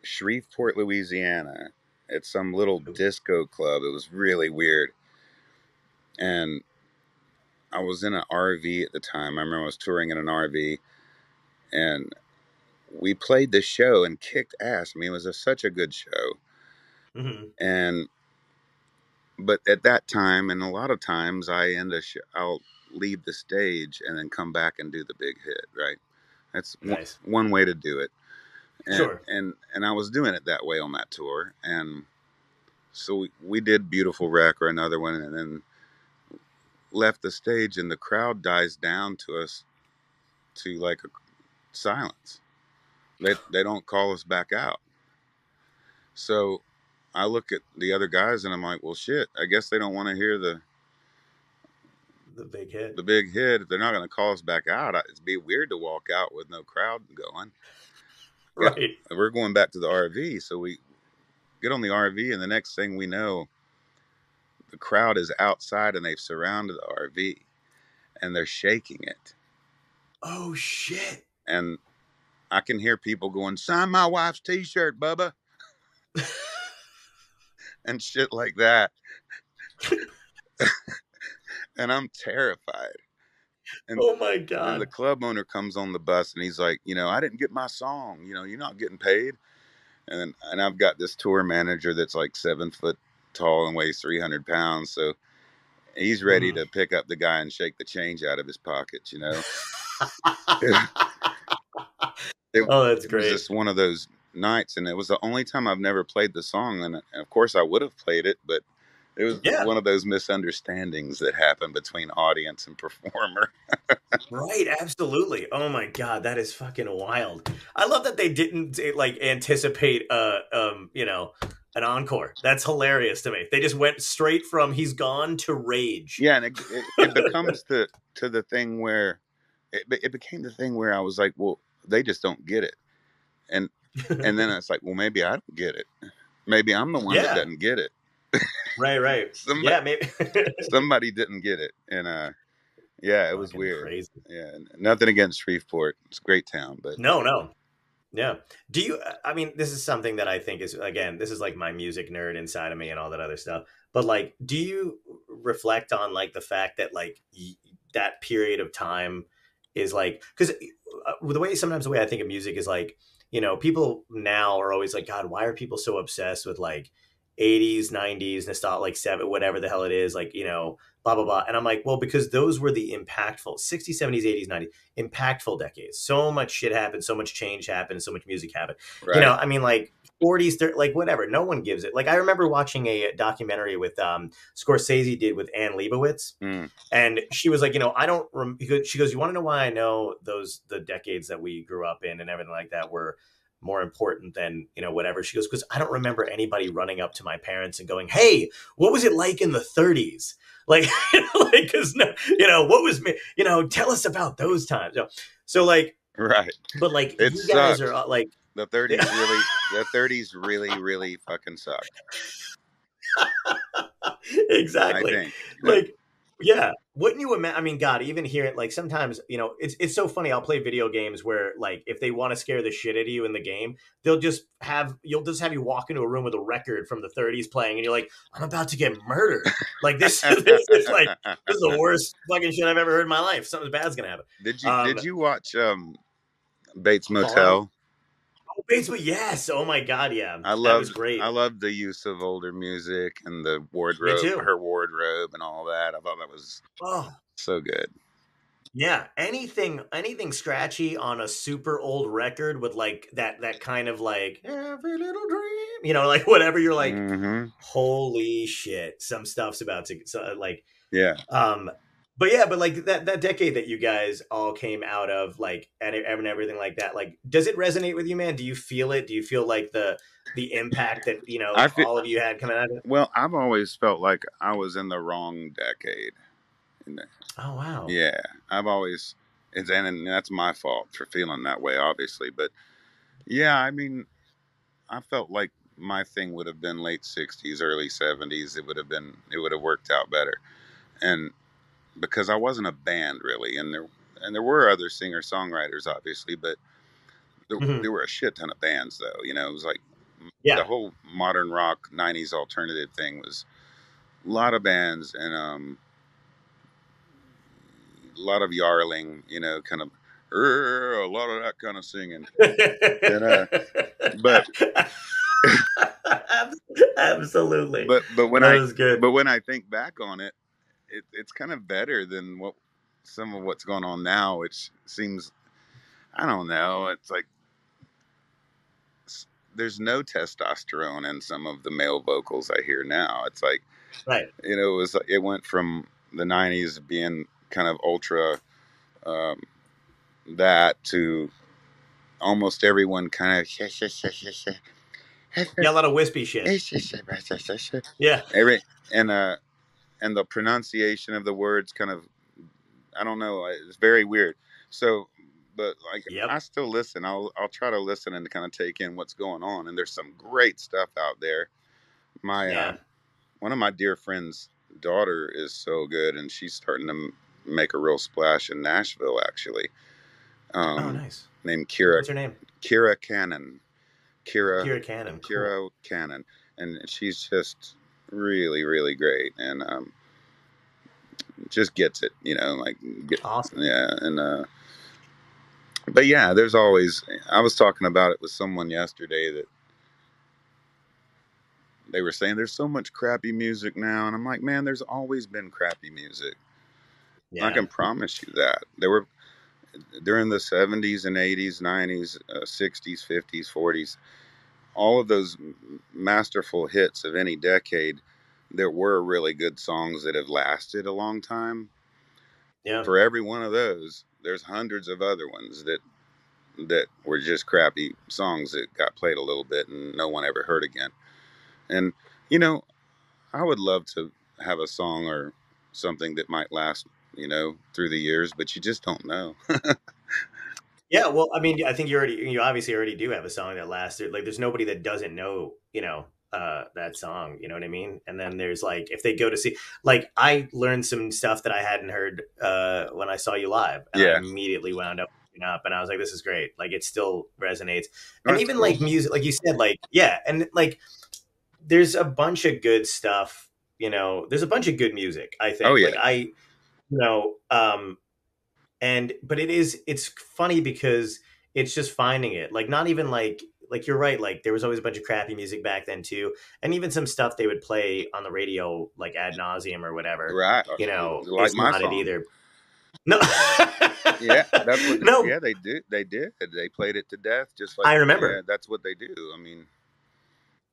Shreveport, Louisiana, at some little disco club. It was really weird, and I was in an RV at the time. I remember I was touring in an RV, and we played the show and kicked ass. I mean, it was a, such a good show. Mhm. And but at that time, and a lot of times, I end a sh- I'll leave the stage and then come back and do the big hit. Right? That's one- one way to do it. And, Sure. And and I was doing it that way on that tour, and so we, we did "Beautiful Wreck" or another one, and then left the stage, and the crowd dies down to us to like a silence. They they don't call us back out. So I look at the other guys and I'm like, well, shit. I guess they don't want to hear the The big hit. the big hit. If they're not going to call us back out, it'd be weird to walk out with no crowd going. Yeah. Right. We're going back to the RV, so we get on the RV, and the next thing we know, the crowd is outside and they've surrounded the RV, and they're shaking it. Oh shit. and I can hear people going, "Sign my wife's T-shirt, Bubba," and shit like that. and I'm terrified. And, Oh my god! and the club owner comes on the bus and he's like, "You know, I didn't get my song. You know, you're not getting paid." and and I've got this tour manager that's like seven foot tall and weighs three hundred pounds, so he's ready Mhm. to pick up the guy and shake the change out of his pockets. You know, It- oh, that's it was just one of those nights, and it was the only time I've never played the song, and, and of course I would have played it, but it was Yeah. one of those misunderstandings that happen between audience and performer. Right, absolutely. Oh my god, that is fucking wild. I love that they didn't eh, like anticipate uh um, you know, an encore. That's hilarious to me. They just went straight from he's gone to rage. Yeah, and it, it, it becomes the to the thing where it, it became the thing where I was like, well, they just don't get it, and and then it's like, well, maybe I don't get it. Maybe I'm the one Yeah. that doesn't get it. Right, right. Somebody, Yeah, maybe somebody didn't get it, and uh, yeah, it was Fucking weird. Crazy. Yeah, nothing against Shreveport. It's a great town, but No, no. Yeah. Do you I mean this is something that I think is again, this is like my music nerd inside of me and all that other stuff. But like do you reflect on like the fact that like y- that period of time is like cuz the way sometimes the way I think of music is like, you know, people now are always like god, why are people so obsessed with like 80s, 90s, nostalgia, like seven, whatever the hell it is, like, you know, blah, blah, blah. And I'm like, well, because those were the impactful 60s, 70s, 80s, 90s, impactful decades. So much shit happened, so much change happened, so much music happened. right. You know, I mean, like 40s, 30s, like whatever. No one gives it. Like I remember watching a documentary with um Scorsese did with Anne Leibovitz, Mm. and she was like, you know, I don't. Rem-, she goes, you want to know why I know those the decades that we grew up in and everything like that were more important than you know whatever. She goes because I don't remember anybody running up to my parents and going, hey, what was it like in the 30s? Like, like because no, you know what was me, you know, tell us about those times. Know, So like, right. but like It you guys are like. The 30s really, the 30s really, really fucking suck. exactly. Like yeah wouldn't you imagine i mean god even here like sometimes you know it's it's so funny i'll play video games where like if they want to scare the shit out of you in the game they'll just have you'll just have you walk into a room with a record from the 30s playing and you're like i'm about to get murdered like this, this is like this is the worst fucking shit i've ever heard in my life something bad's gonna happen Did you um, did you watch um Bates? Motel? Basically yes oh my god yeah I that love was great I love the use of older music and the wardrobe, her wardrobe and all that. I thought that was oh so good. Yeah, anything anything scratchy on a super old record with like that that kind of like every little dream, you know, like whatever you're like, Mhm. holy shit, some stuff's about to so, like Yeah. um but yeah, but like that that decade that you guys all came out of like and, and everything like that, like does it resonate with you, man? Do you feel it? Do you feel like the the impact that, you know, I feel- all of you had coming out of it? Well, I've always felt like I was in the wrong decade. Oh wow. Yeah, I've always, it's, and, and that's my fault for feeling that way, obviously. But yeah, I mean, I felt like my thing would have been late '60s, early '70s. It would have been, it would have worked out better, and because I wasn't a band really, and there and there were other singer songwriters, obviously, but there, Mhm. there were a shit ton of bands, though. You know, it was like Yeah. the whole modern rock '90s alternative thing was a lot of bands, and um, a lot of yarling, you know, kind of a lot of that kind of singing. uh, but- absolutely. But but when that I was good. but when I think back on it, it, it's kind of better than what some of what's going on now, which seems I don't know. It's like there's no testosterone in some of the male vocals I hear now. It's like right. you know, it was it went from the '90s being kind of ultra um, that to almost everyone kind of Yeah, a lot of wispy shit. Yeah. every and uh and the pronunciation of the words kind of I don't know it's very weird. So, but like Yep. I still listen. I'll I'll try to listen and kind of take in what's going on. And there's some great stuff out there. My Yeah. uh, one of my dear friends' daughter is so good, and she's starting to m- make a real splash in Nashville. Actually, um, oh, nice. named Kira What's her name? Kira Cannon. Kira Kira Cannon. Cool. Kira Cannon, and she's just really, really great, and um, just gets it, you know, like get, Awesome. yeah, and uh, but yeah, there's always. I was talking about it with someone yesterday that they were saying there's so much crappy music now, and I'm like, man, there's always been crappy music. Yeah. I can promise you that there were during the 70s and 80s, 90s, uh, 60s, 50s, 40s, all of those masterful hits of any decade. There were really good songs that have lasted a long time. Yeah. For every one of those, there's hundreds of other ones that that were just crappy songs that got played a little bit and no one ever heard again. And you know, I would love to have a song or something that might last, you know, through the years, but you just don't know. Yeah, well, I mean, I think you already, you obviously already do have a song that lasts. Like, there's nobody that doesn't know, you know, uh, that song. You know what I mean? And then there's like, if they go to see, like, I learned some stuff that I hadn't heard uh, when I saw you live, and I Yeah. immediately wound up up, and I was like, this is great. Like, it still resonates, and That's even cool. like music, like you said, like, yeah, and like, there's a bunch of good stuff. You know, there's a bunch of good music. I think. Oh, yeah. Like, I, you know, um, and but it is it's funny because it's just finding it like not even like like you're right like there was always a bunch of crappy music back then too and even some stuff they would play on the radio like ad nauseum or whatever right. you know like it's my not song. it either no Yeah, that's what. no Yeah, they did. They did. They played it to death, just like I remember. Yeah, that's what they do. I mean,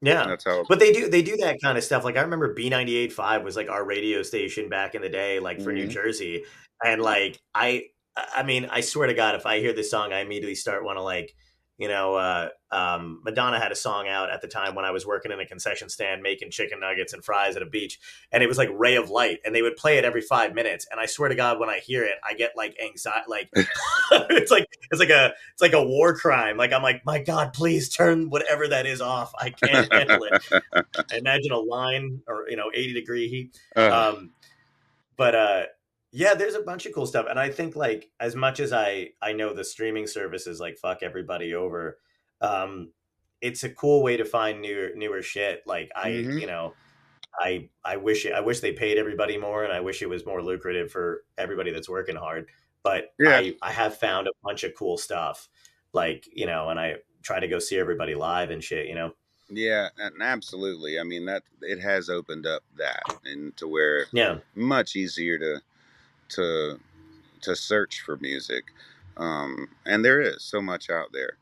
yeah that's how. but they do they do that kind of stuff like i remember b98.5 was like our radio station back in the day like for new Mhm. jersey and like i i mean i swear to god if i hear this song i immediately start want to like you know uh um madonna had a song out at the time when i was working in a concession stand making chicken nuggets and fries at a beach and it was like ray of light and they would play it every five minutes and i swear to god when i hear it i get like anxiety like it's like it's like a it's like a war crime. Like i'm like my god please turn whatever that is off. I can't handle it. I imagine a line or you know 80 degree heat. Uh, um but uh yeah there's a bunch of cool stuff and i think like as much as i i know the streaming services like fuck everybody over um it's a cool way to find newer newer shit like i Mhm. you know i i wish i wish they paid everybody more and i wish it was more lucrative for everybody that's working hard but Yeah. i i have found a bunch of cool stuff like you know and i try to go see everybody live and shit you know yeah, and absolutely. I mean that it has opened up that and to where yeah much easier to to to search for music, um, and there is so much out there.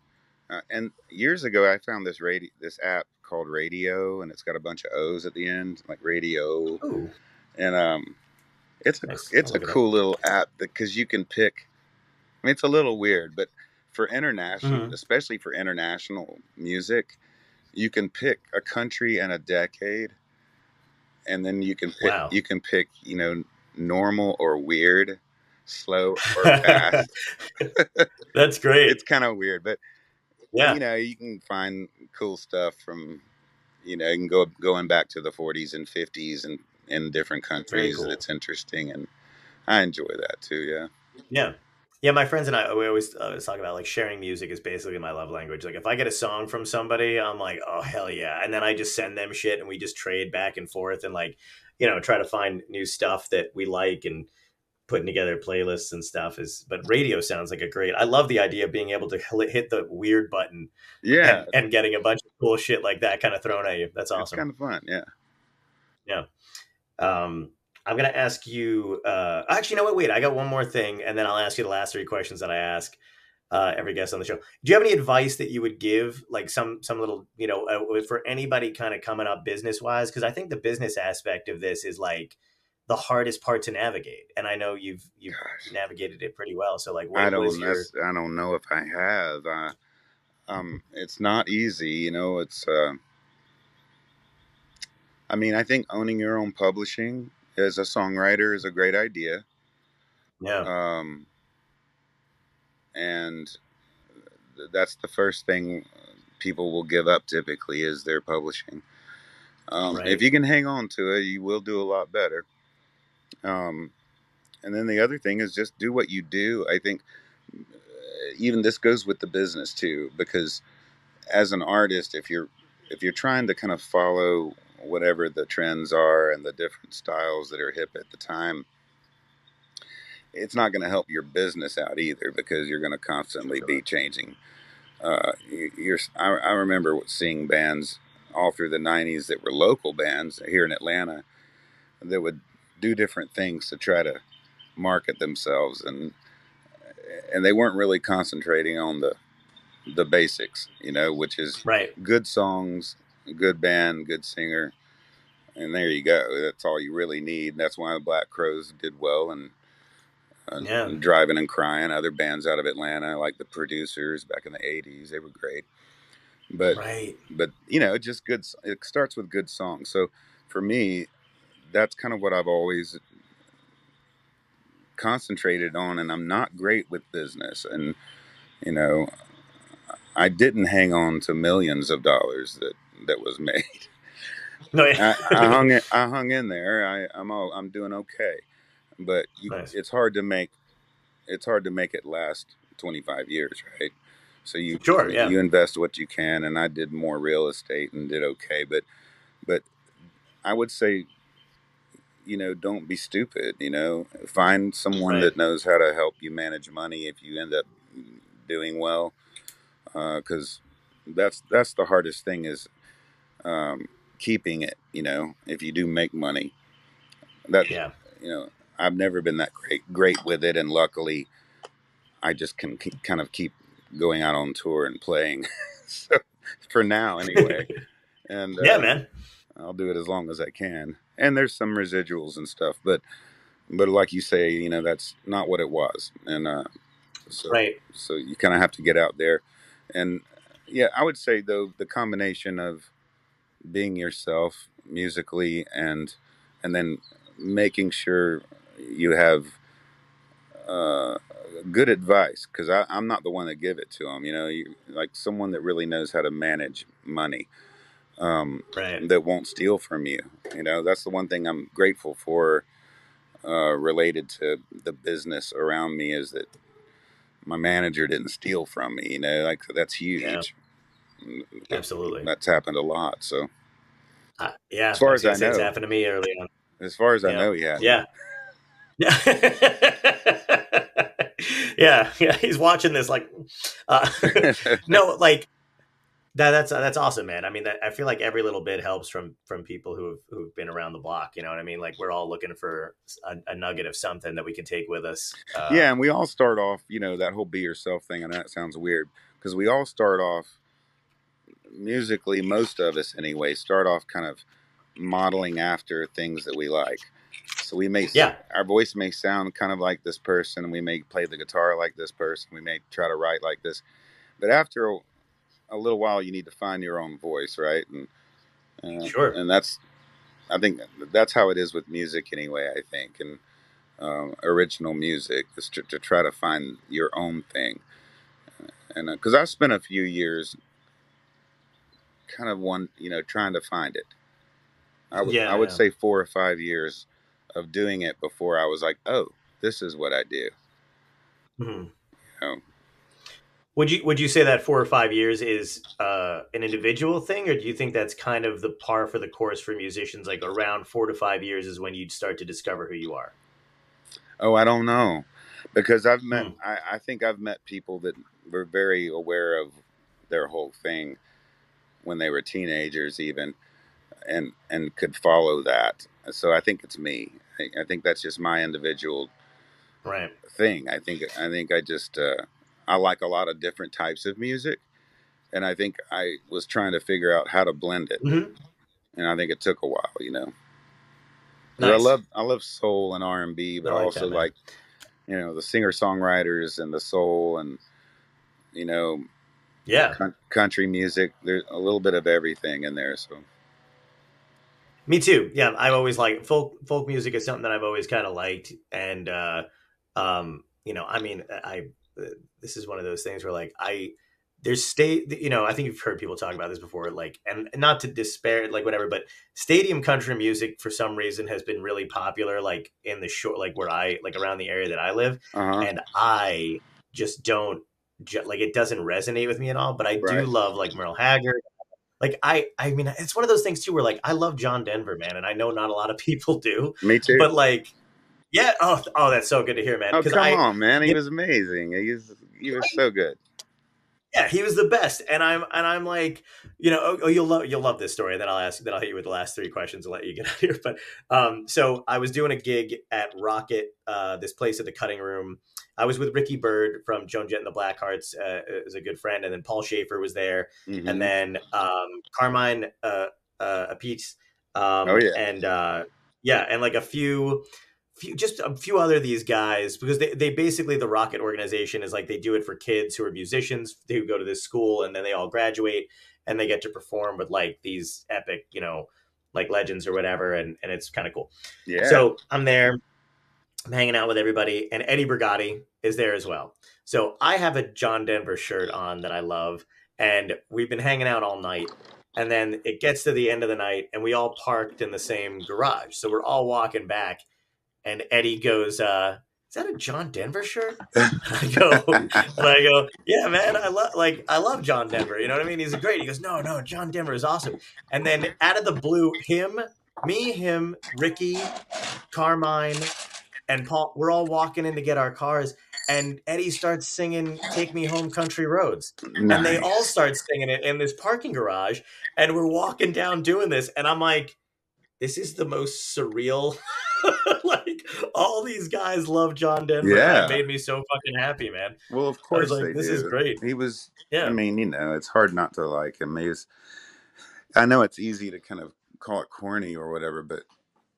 Uh, and years ago, I found this radio this app called Radio, and it's got a bunch of O's at the end, like Radio. Ooh. and um, it's a Nice. it's I'll a look it cool little app because you can pick. I mean, it's a little weird, but for international, Mhm. especially for international music, you can pick a country and a decade, and then you can pick Wow. you can pick you know normal or weird, slow or fast. That's great. it's kind of weird, but yeah. you know you can find cool stuff from you know you can go going back to the 40s and 50s and in different countries cool. and it's interesting and i enjoy that too yeah Yeah. Yeah, my friends and I we always uh, talk about like sharing music is basically my love language. Like if I get a song from somebody, I'm like, oh hell yeah, and then I just send them shit and we just trade back and forth and like, you know, try to find new stuff that we like and putting together playlists and stuff is. But radio sounds like a great. I love the idea of being able to hit the weird button yeah and, and getting a bunch of cool shit like that kind of thrown at you. That's it's awesome. kind of fun yeah Yeah. Um, I'm gonna ask you. Uh, actually, you know what? Wait, I got one more thing, and then I'll ask you the last three questions that I ask uh, every guest on the show. Do you have any advice that you would give, like some some little, you know, uh, for anybody kind of coming up business wise? Because I think the business aspect of this is like the hardest part to navigate, and I know you've you've Gosh. navigated it pretty well. So, like, what, i don't your i don't know if i have uh, um it's not easy you know it's uh i mean i think owning your own publishing as a songwriter is a great idea yeah um, and that's the first thing people will give up typically is their publishing. Um, Right. If you can hang on to it, you will do a lot better. Um, and then the other thing is just do what you do. I think uh, even this goes with the business too, because as an artist, if you're if you're trying to kind of follow whatever the trends are and the different styles that are hip at the time, it's not going to help your business out either because you're going to constantly be changing. Uh, you- you're, I, I remember seeing bands all through the '90s that were local bands here in Atlanta that would do different things to try to market themselves, and and they weren't really concentrating on the the basics, you know, which is Right. good songs, good band, good singer, and there you go. That's all you really need. That's why the Black Crowes did well, and, Yeah. Driving and Crying, other bands out of Atlanta, like the Producers back in the '80s, they were great. But Right. but you know, just good. It starts with good songs. So for me, that's kind of what I've always concentrated on, and I'm not great with business, and you know, I didn't hang on to millions of dollars that that was made. No, yeah. I, I hung in, I hung in there. I, I'm all, I'm doing okay, but you, Nice. it's hard to make it's hard to make it last 25 years, right? So you Sure, yeah. you invest what you can, and I did more real estate and did okay, but but I would say, you know, don't be stupid. You know, find someone Right. that knows how to help you manage money if you end up doing well, because that's that's the hardest thing is um, keeping it. You know, if you do make money, that yeah. you know, I've never been that great great with it, and luckily, I just can keep, kind of keep going out on tour and playing. so for now, anyway. And Yeah, uh, man. I'll do it as long as I can. And there's some residuals and stuff, but but like you say, you know, that's not what it was. And uh, so Right. so you kind of have to get out there. And yeah, I would say though the combination of being yourself musically and and then making sure you have uh, good advice because I'm not the one that give it to them. You know, you, like someone that really knows how to manage money. Um, Right. that won't steal from you. You know, that's the one thing I'm grateful for uh, related to the business around me is that my manager didn't steal from me. You know, like that's huge. Mm, Absolutely. That's happened a lot. So Uh, yeah. As far as I gonna it's know. happened to me early on. as far as I know, yeah, Yeah. Yeah. yeah. Yeah. He's watching this like, uh, no, like that. That's that's awesome, man. I mean, that, I feel like every little bit helps from from people who've who've been around the block. You know what I mean? Like we're all looking for a, a nugget of something that we can take with us. Uh, yeah, and we all start off, you know, that whole be yourself thing. And that sounds weird because we all start off musically, most of us anyway, start off kind of modeling after things that we like. So we may, Yeah. our voice may sound kind of like this person, we may play the guitar like this person, we may try to write like this, but after a, a little while, you need to find your own voice, right? And uh, Sure. and that's, I think that's how it is with music anyway. I think, and um, original music is to, to try to find your own thing, and because I've spent a few years, kind of one, you know, trying to find it. I would Yeah, I would yeah. say four or five years of doing it before I was like, oh, this is what I do. Mhm. know. Would you would you say that four or five years is uh, an individual thing, or do you think that's kind of the par for the course for musicians? Like around four to five years is when you'd start to discover who you are. Oh, I don't know, because I've met. Hmm. I, I think I've met people that were very aware of their whole thing when they were teenagers, even, and and could follow that. So I think it's me. I, I think that's just my individual Right. thing. I think I think I just uh, I like a lot of different types of music, and I think I was trying to figure out how to blend it, Mhm. and I think it took a while. You know, Nice. I love I love soul and R and B, but I like also that, like you know the singer songwriters and the soul and you know Yeah. country music. There's a little bit of everything in there. So Me too. Yeah, I've always like folk folk music is something that I've always kind of liked, and uh, um, you know, I mean, I uh, this is one of those things where like I there's state, you know, I think you've heard people talk about this before, like, and not to despair, like whatever, but stadium country music for some reason has been really popular, like in the short, like where I like around the area that I live, uh-huh. and I just don't like it doesn't resonate with me at all. But I do love like Merle Haggard. Like I, I mean, it's one of those things too, where like I love John Denver, man, and I know not a lot of people do, me too. but like, yeah, oh, oh, that's so good to hear, man. oh come I, on, man! He you- was amazing. He was he was so good. Yeah, he was the best, and I'm and I'm like, you know, oh, oh, you'll love you'll love this story. And then I'll ask, then I'll hit you with the last three questions and let you get out of here. But um, so I was doing a gig at Rocket, uh, this place at the Cutting Room. I was with Ricky Byrd from Joan Jett and the Blackhearts, uh, as a good friend, and then Paul Shaffer was there, Mhm. and then um, Carmine uh, uh, um, Oh, yeah. and uh, yeah, and like a few, few, just a few other of these guys because they, they basically the Rocket organization is like they do it for kids who are musicians who go to this school and then they all graduate and they get to perform with like these epic, you know, like legends or whatever, and and it's kind of cool. yeah. So I'm there, I'm hanging out with everybody, and Eddie Brigati is there as well. So I have a John Denver shirt on that I love, and we've been hanging out all night. And then it gets to the end of the night, and we all parked in the same garage. So we're all walking back, and Eddie goes, uh, "Is that a John Denver shirt?" I go, and I go, "Yeah, man, I love like I love John Denver. You know what I mean? He's great." He goes, "No, no, John Denver is awesome." And then out of the blue, him, me, him, Ricky, Carmine, and Paul, we're all walking in to get our cars, and Eddie starts singing "Take Me Home, Country Roads." and they all start singing it in this parking garage and we're walking down doing this and i'm like this is the most surreal like all these guys love john denver Yeah. it made me so fucking happy man Well, of course like this do. is great He was. yeah I mean, you know, it's hard not to like him. He was, I know it's easy to kind of call it corny or whatever, but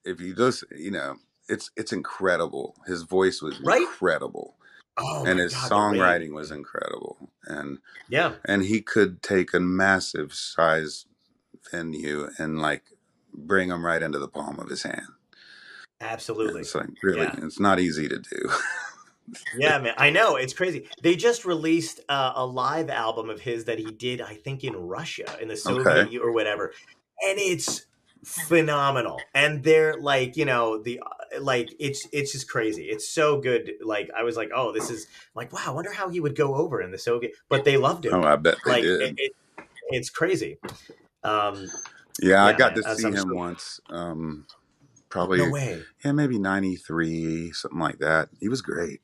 if you just, you know, it's it's incredible. His voice was Right? incredible, oh and his God, songwriting was incredible, and yeah and he could take a massive size venue and like bring them right into the palm of his hand. absolutely It's like really, Yeah. it's not easy to do. yeah man i know it's crazy they just released uh, a live album of his that he did i think in russia in the soviet Okay. Or whatever and it's phenomenal and they're like you know the uh, like it's it's just crazy it's so good like i was like oh this is like wow i wonder how he would go over in the soviet but they loved it oh, I bet they like did. it, it, it's crazy um yeah, I got man, to see him so- once. Um, probably no way yeah, maybe ninety three, something like that. He was great.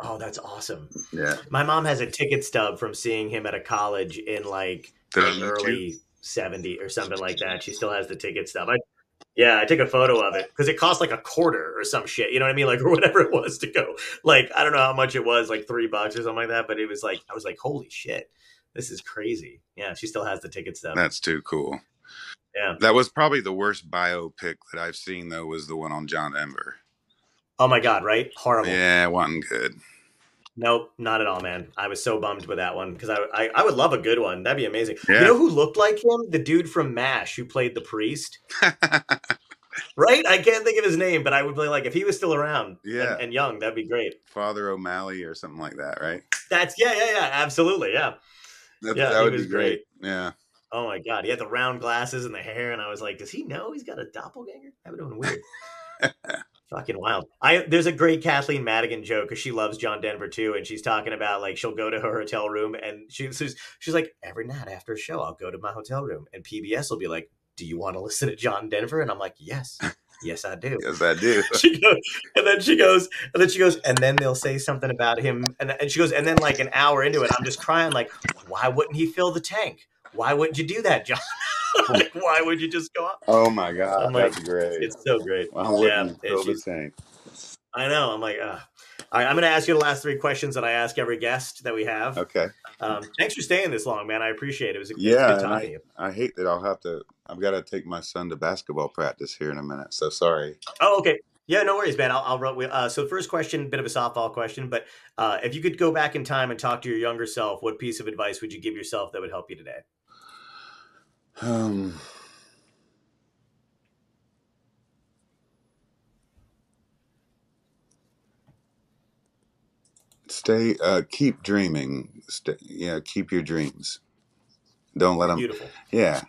oh that's awesome Yeah, my mom has a ticket stub from seeing him at a college in like on early 70 or something like that. She still has the ticket stub. I, yeah, I took a photo of it because it cost like a quarter or some shit. You know what I mean? Like, or whatever it was to go. Like, I don't know how much it was, like three bucks or something like that. But it was like, I was like, holy shit, this is crazy. Yeah, she still has the ticket stub. that's too cool. Yeah. that was probably the worst biopic that I've seen. Though was the one on John Denver. Oh my God, right? Horrible. Yeah, it wasn't good. Nope, not at all, man. I was so bummed with that one because I, I I would love a good one. That'd be amazing. Yeah. You know who looked like him? The dude from MASH who played the priest. Right? I can't think of his name, but I would be like, if he was still around Yeah. and, and young, that'd be great. Father O'Malley or something like that, right? That's yeah, yeah, yeah, absolutely, yeah. That, Yeah, that would be great. Yeah. Oh my god, he had the round glasses and the hair, and I was like, does he know he's got a doppelganger? That would have been weird. Fucking wild. I there's a great Kathleen Madigan joke because she loves John Denver too, and she's talking about like she'll go to her hotel room and she, she's she's like every night after a show I'll go to my hotel room and PBS will be like, do you want to listen to John Denver? And I'm like, yes, yes I do. Yes, I do. she goes, and then she goes, and then she goes, and then they'll say something about him, and, and she goes, and then like an hour into it, I'm just crying, like, why wouldn't he fill the tank? Why wouldn't you do that, John? like, why would you just go up? Oh my God, like, that's great. It's so great. Wouldn't yeah, you and fill the tank? I know. I'm like, uh. all right, I'm going to ask you the last three questions that I ask every guest that we have. Okay. Um, thanks for staying this long, man. I appreciate it. It was, a Yeah, good to you. I hate that I'll have to. I've got to take my son to basketball practice here in a minute. So sorry. Oh, okay. Yeah, no worries, man. I'll, I'll roll. Uh, so, first question, bit of a softball question, but uh, if you could go back in time and talk to your younger self, what piece of advice would you give yourself that would help you today? Um. Stay. Uh, keep dreaming. Stay, yeah, keep your dreams. Don't let them. Beautiful. Yeah,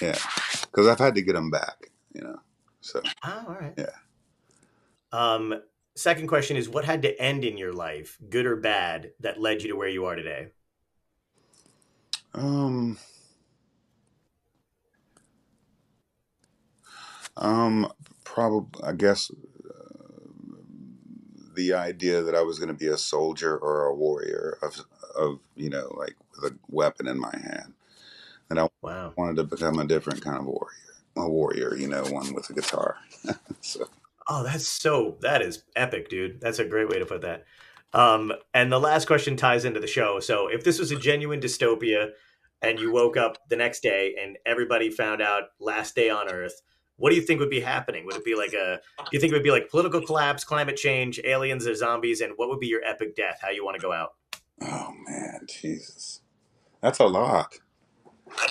yeah. Because I've had to get them back. You know. So Oh, all right. Yeah. Um, second question is, what had to end in your life, good or bad, that led you to where you are today? Um. Um. Probably. I guess. Uh, the idea that I was going to be a soldier or a warrior of of you know like with a weapon in my hand, and I Wow. wanted to become a different kind of warrior, a warrior, you know, one with a guitar. so Oh, that's so that is epic, dude. That's a great way to put that. Um, and the last question ties into the show. So, if this was a genuine dystopia, and you woke up the next day and everybody found out last day on Earth, what do you think would be happening? Would it be like a? Do you think it would be like political collapse, climate change, aliens, or zombies? And what would be your epic death? How you want to go out? oh man, Jesus, that's a lot.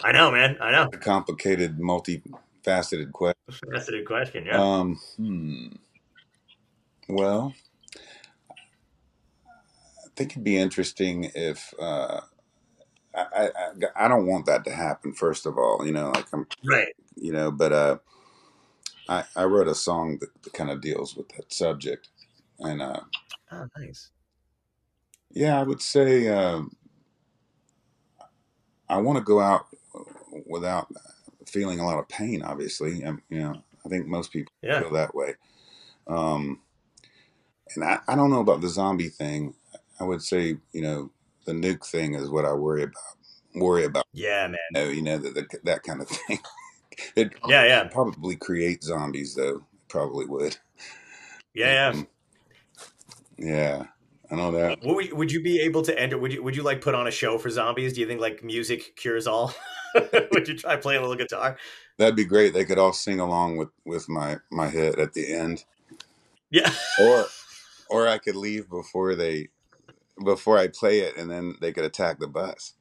I know, man. I know. A complicated, multifaceted question. Good question. Yeah. Um, hmm. Well, I think it'd be interesting if uh, I, I I I don't want that to happen. First of all, you know, like I'm, right. you know, but uh, I I wrote a song that, that kind of deals with that subject, and uh, Oh, nice. yeah, I would say um, I want to go out without feeling a lot of pain. Obviously, and you know, I think most people Yeah. feel that way. Um, and I, I don't know about the zombie thing. I would say, you know, the nuke thing is what I worry about. Worry about, Yeah, man. you know, you know that that, that kind of thing. It Yeah, yeah, probably create zombies, though. Probably would. yeah, yeah. Um, yeah, I know that. What would, you, would you be able to enter? Would you would you like put on a show for zombies? Do you think like music cures all? would you try playing a little guitar? That'd be great. They could all sing along with with my my hit at the end, Yeah. or or I could leave before they before I play it, and then they could attack the bus.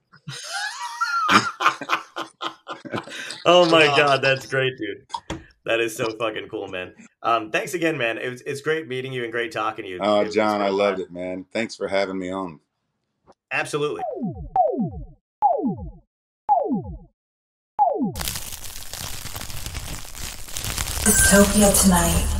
oh my god, that's great, dude. That is so fucking cool, man. Um, thanks again, man. It was, it's great meeting you and great talking to you. Oh, It John, I loved fun. it, man. Thanks for having me on. Absolutely. Dystopia tonight.